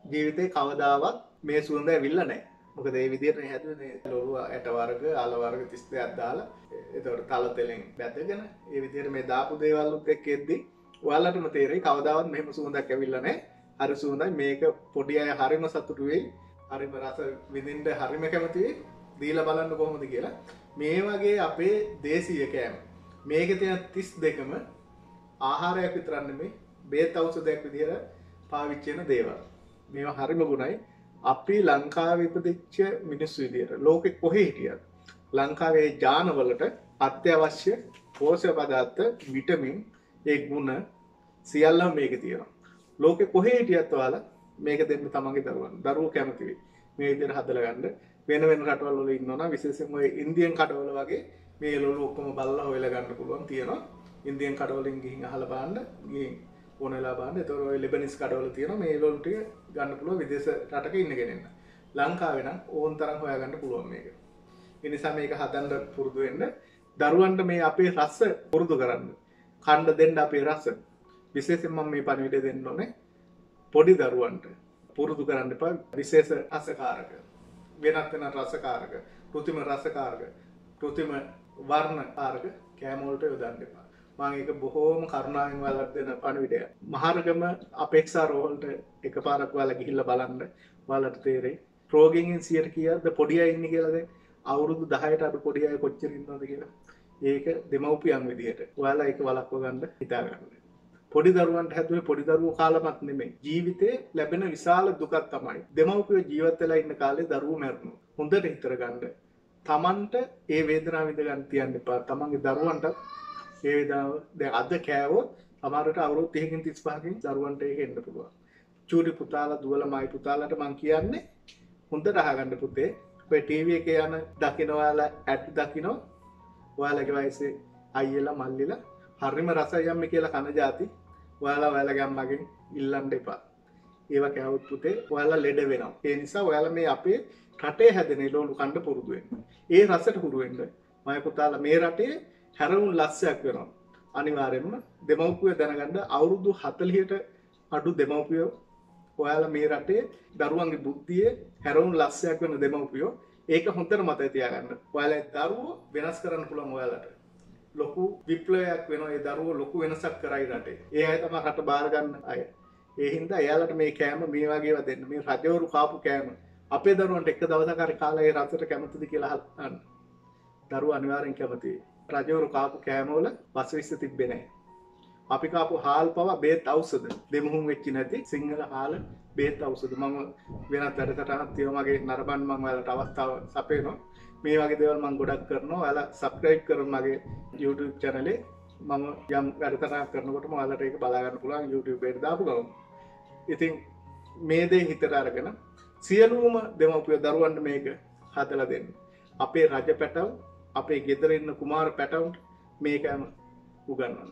ජීවිතේ කවදාවත් මේ සුවඳ ඇවිල්ලා නැහැ. මොකද ඒ විදිහට හැදුවේ ලොලු ඇට වර්ග, අල වර්ග 32ක් දාලා ඒතකොට තල තෙලෙන් බැදගෙන ඒ විදිහට මේ දාපු දේවල් උත් එක්ක එද්දි ඔයාලටම තේරෙයි කවදාවත් මෙහෙම සුවඳක් ඇවිල්ලා නැහැ. හරි සුවඳයි මේක පොඩි අය හරිම සතුටු වෙයි. හරිම රස විඳින්න හරිම කැමති වෙයි. දීලා බලන්න කොහොමද කියලා. මේ වගේ අපේ දේශීය කෑම. මේකේ තියෙන 32ම ආහාරයක් විතරක් නෙමෙයි බේත් ඖෂධයක් විදිහට පාවිච්චි වෙන දේවල්. මේවා හරිම ගුණයි. අපි ලංකාවේ ඉපදිච්ච මිනිස්සු විදිහට ලෝකෙ කොහේ හිටියත් ලංකාවේ ජානවලට අත්‍යවශ්‍ය පෝෂක පදාර්ථ විටමින් ඒ ගුණ සියල්ලම මේකේ තියෙනවා. ලෝකෙ කොහේ හිටියත් ඔයාලා මේක දෙන්න තමන්ගේ දරුවන්. දරුවෝ කැමති වෙයි. මේ විදිහට හදලා ගන්න. වෙන වෙන රටවල් වල ඉන්නවනම් විශේෂයෙන්ම ඔය ඉන්දියන් කඩවල වගේ මේ ලොලු ඔක්කොම බලලා හොයලා ගන්න පුළුවන් තියෙනවා. ඉන්දියන් කඩවලින් ගිහින් අහලා බලන්න ගිහින් ඕන වෙලා බලන්න. ඒතකොට ඔය ලෙබනිස් කඩවල තියෙනවා මේ ලොලු ටික ගන්න පුළුවන් විදේශ රටක ඉන්න කෙනෙක්. ලංකාවේ නම් ඕන් තරම් හොයාගන්න පුළුවන් මේක. ඒ නිසා මේක හදන්න පුරුදු වෙන්න දරුවන්ට මේ අපේ රස පුරුදු කරන්න. කණ්ඩ දෙන්න අපේ රස. විශේෂයෙන් මම මේ පණිවිඩය දෙන්න ඕනේ පොඩි දරුවන්ට පුරුදු කරන්න එපා විශේෂ රසකාරක. වෙනත් වෙන රසකාරක, කෘතිම රසකාරක, කෘතිම වර්ණකාරක කෑම වලට යොදන්න එපා. මම ඒක බොහෝම කරුණාවෙන් ඔයාලට දෙන පණිවිඩයක්. මහරගම අපේක්ෂා රෝහලට එකපාරක් ඔයාලා ගිහිල්ලා බලන්න. ඔයාලට තේරෙයි. රෝගීන්ගෙන් 100ට කීයක්ද පොඩි අය ඉන්නේ කියලාද? අවුරුදු 10ට අඩු පොඩි අය කොච්චර ඉන්නවද කියලා. ඒක දෙමව්පියන් විදිහට. ඔයාලා ඒක වළක්ව ගන්න හිතා ගන්න. පොඩි දරුවන්ට හැදුවේ පොඩි දරුවෝ කාලමත් නෙමෙයි. ජීවිතේ ලැබෙන විශාල දුකක් තමයි. දෙමව්පියෝ ජීවත් වෙලා ඉන්න කාලේ දරුවෝ මැරෙනවා. හොඳට හිතර ගන්න. තමන්ට ඒ වේදනාව විඳ ගන්න තියන්න එපා. තමන්ගේ දරුවන්ට ඒ වේදනාව දැන් අද කෑවොත් සමහරට අවුරුදු 30කින් 35කින් දරුවන්ට ඒක එන්න පුළුවන්. චූටි පුතාලා දුවලා මයි පුතාලාට මං කියන්නේ හොඳට අහගන්න පුතේ. ඔය ටීවී එකේ යන දකින්න ඔයාලා ඇඩ් දකින්න ඔයාලගේ වයසේ අයියලා මල්ලිලා හරිම රසයි යම්මේ කියලා කන જાති ඔයාලා ඔයාලගේ අම්මගෙන් ඉල්ලන්න එපා. ඒවා කෑවොත් පුතේ ඔයාලා ලෙඩ වෙනවා. ඒ නිසා ඔයාලා මේ අපේ රටේ හැදෙන එළවලු කන්න පුරුදු වෙන්න. ඒ රසට හුරු වෙන්න. මම පුතාලා මේ රටේ හැරවුන් ලස්සයක් වෙනවා. අනිවාර්යෙන්ම දෙමව්පියෝ දැනගන්න අවුරුදු 40ට අඩු දෙමව්පියෝ ඔයාලා මේ රටේ දරුවන්ගේ බුද්ධියේ හැරවුන් ලස්සයක් වෙන දෙමව්පියෝ ඒක හොඳට මතක තියාගන්න. ඔයාලා දරුවෝ වෙනස් කරන්න පුළුවන් ඔයාලට. ලොකු විප්ලවයක් වෙනවා ඒ දරුවෝ ලොකු වෙනසක් කරයි රටේ. ඒ අය තමයි රට බාර ගන්න අය. ඒ හින්දා එයාලට මේ කෑම මේ වගේව දෙන්න. මේ රජවරු කාපු කෑම අපේ දරුවන්ට එක දවසක් හරි කාලා ඒ රසට කැමතිද කියලා අහන්න. දරුවෝ අනිවාර්යෙන් කැමතියි. රජවරු කාපු කෑමවල වසවිස තිබ්බේ නැහැ. අපි කාපු හාල් පවා බේත් ඖෂධ දෙමුහුම් වෙච්චි නැති සිංහල හාල බේත් ඖෂධ මම වෙනත් වැඩසටහනක් තියෙනවා මගේ නරඹන්න මම ඔයාලට අවස්ථාව සපයනවා මේ වගේ දේවල් මම ගොඩක් කරනවා. ඔයාලා සබ්ස්ක්‍රයිබ් කරමු මගේ YouTube channel මම යම් වැඩසටහනක් කරනකොටම ඔයාලට ඒක බලා ගන්න පුළුවන් YouTube එකට දාපු ගමන්. ඉතින් මේ දේ හිතට අරගෙන සියලුම දෙමව්පියෝ දරුවන්ට මේක හදලා දෙන්න. අපේ රජ පැටව් අපේ ගෙදර ඉන්න කුමාර පැටවුන්ට මේකම උගන්වන්න.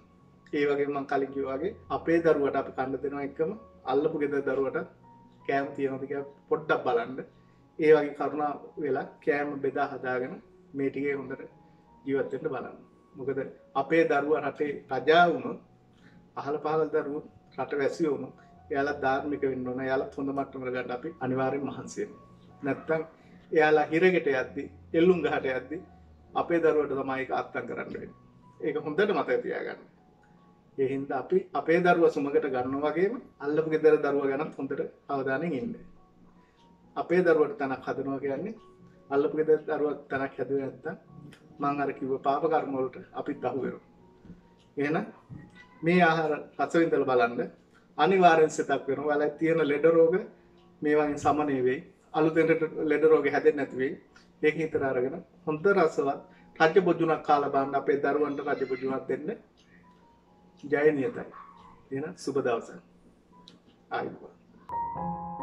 ඒ වගේ මං කලින් කිව්වා වගේ අපේ දරුවට අපි කන්න දෙනවා එක්කම අල්ලපු ගෙදර දරුවට කෑම තියෙනවද කියලා පොඩ්ඩක් බලන්න. ඒ වගේ කරුණා වෙලා කෑම බෙදා හදාගෙන මේ ටිකේ හොඳට ජීවත් වෙන්න බලන්න. මොකද අපේ දරුවා රටේ රජා වුණොත් අහල පහල දරුවෝ රට වැසියෝ වුණොත් එයාලා ධාර්මික වෙන්න ඕන. එයාලා හොඳ මට්ටමකට ගන්න අපි අනිවාර්යෙන් මහන්සි වෙන්න. නැත්තම් එයාලා හිරගෙට යද්දි, එල්ලුම් ගහට යද්දි අපේ දරුවට තමයි ඒක අත්සන් කරන්න වෙන්නේ. ඒක හොඳට මතක තියාගන්න. එහින්ද අපි අපේ දරුව සුමකට ගන්න වගේම අල්ලපු ගෙදර දරුව ගැනත් හොඳට අවධානයෙන් ඉන්න. අපේ දරුවට තැනක් හදනවා කියන්නේ අල්ලපු ගෙදර දරුවක් තැනක් හැදුවේ නැත්තම් මං අර කිව්ව පාප කර්ම වලට අපිත් අහු වෙනවා. එහෙනම් මේ ආහාර රස විඳලා බලන්න අනිවාර්යෙන් සිතක් වෙනවා. ඔයාලා තියෙන ලෙඩ රෝග මේ වගේ සමනය වෙයි. අලුතෙන් ලෙඩ රෝග හැදෙන්නේ නැති වෙයි. ඒක හිතර අරගෙන හොඳ රසවත් රජ බොජුනක් කාලා බලන්න අපේ දරුවන්ට රජ බොජුනක් දෙන්න ජය නියතයි. එහෙනම් සුබ දවසක්. ආයුබෝවන්.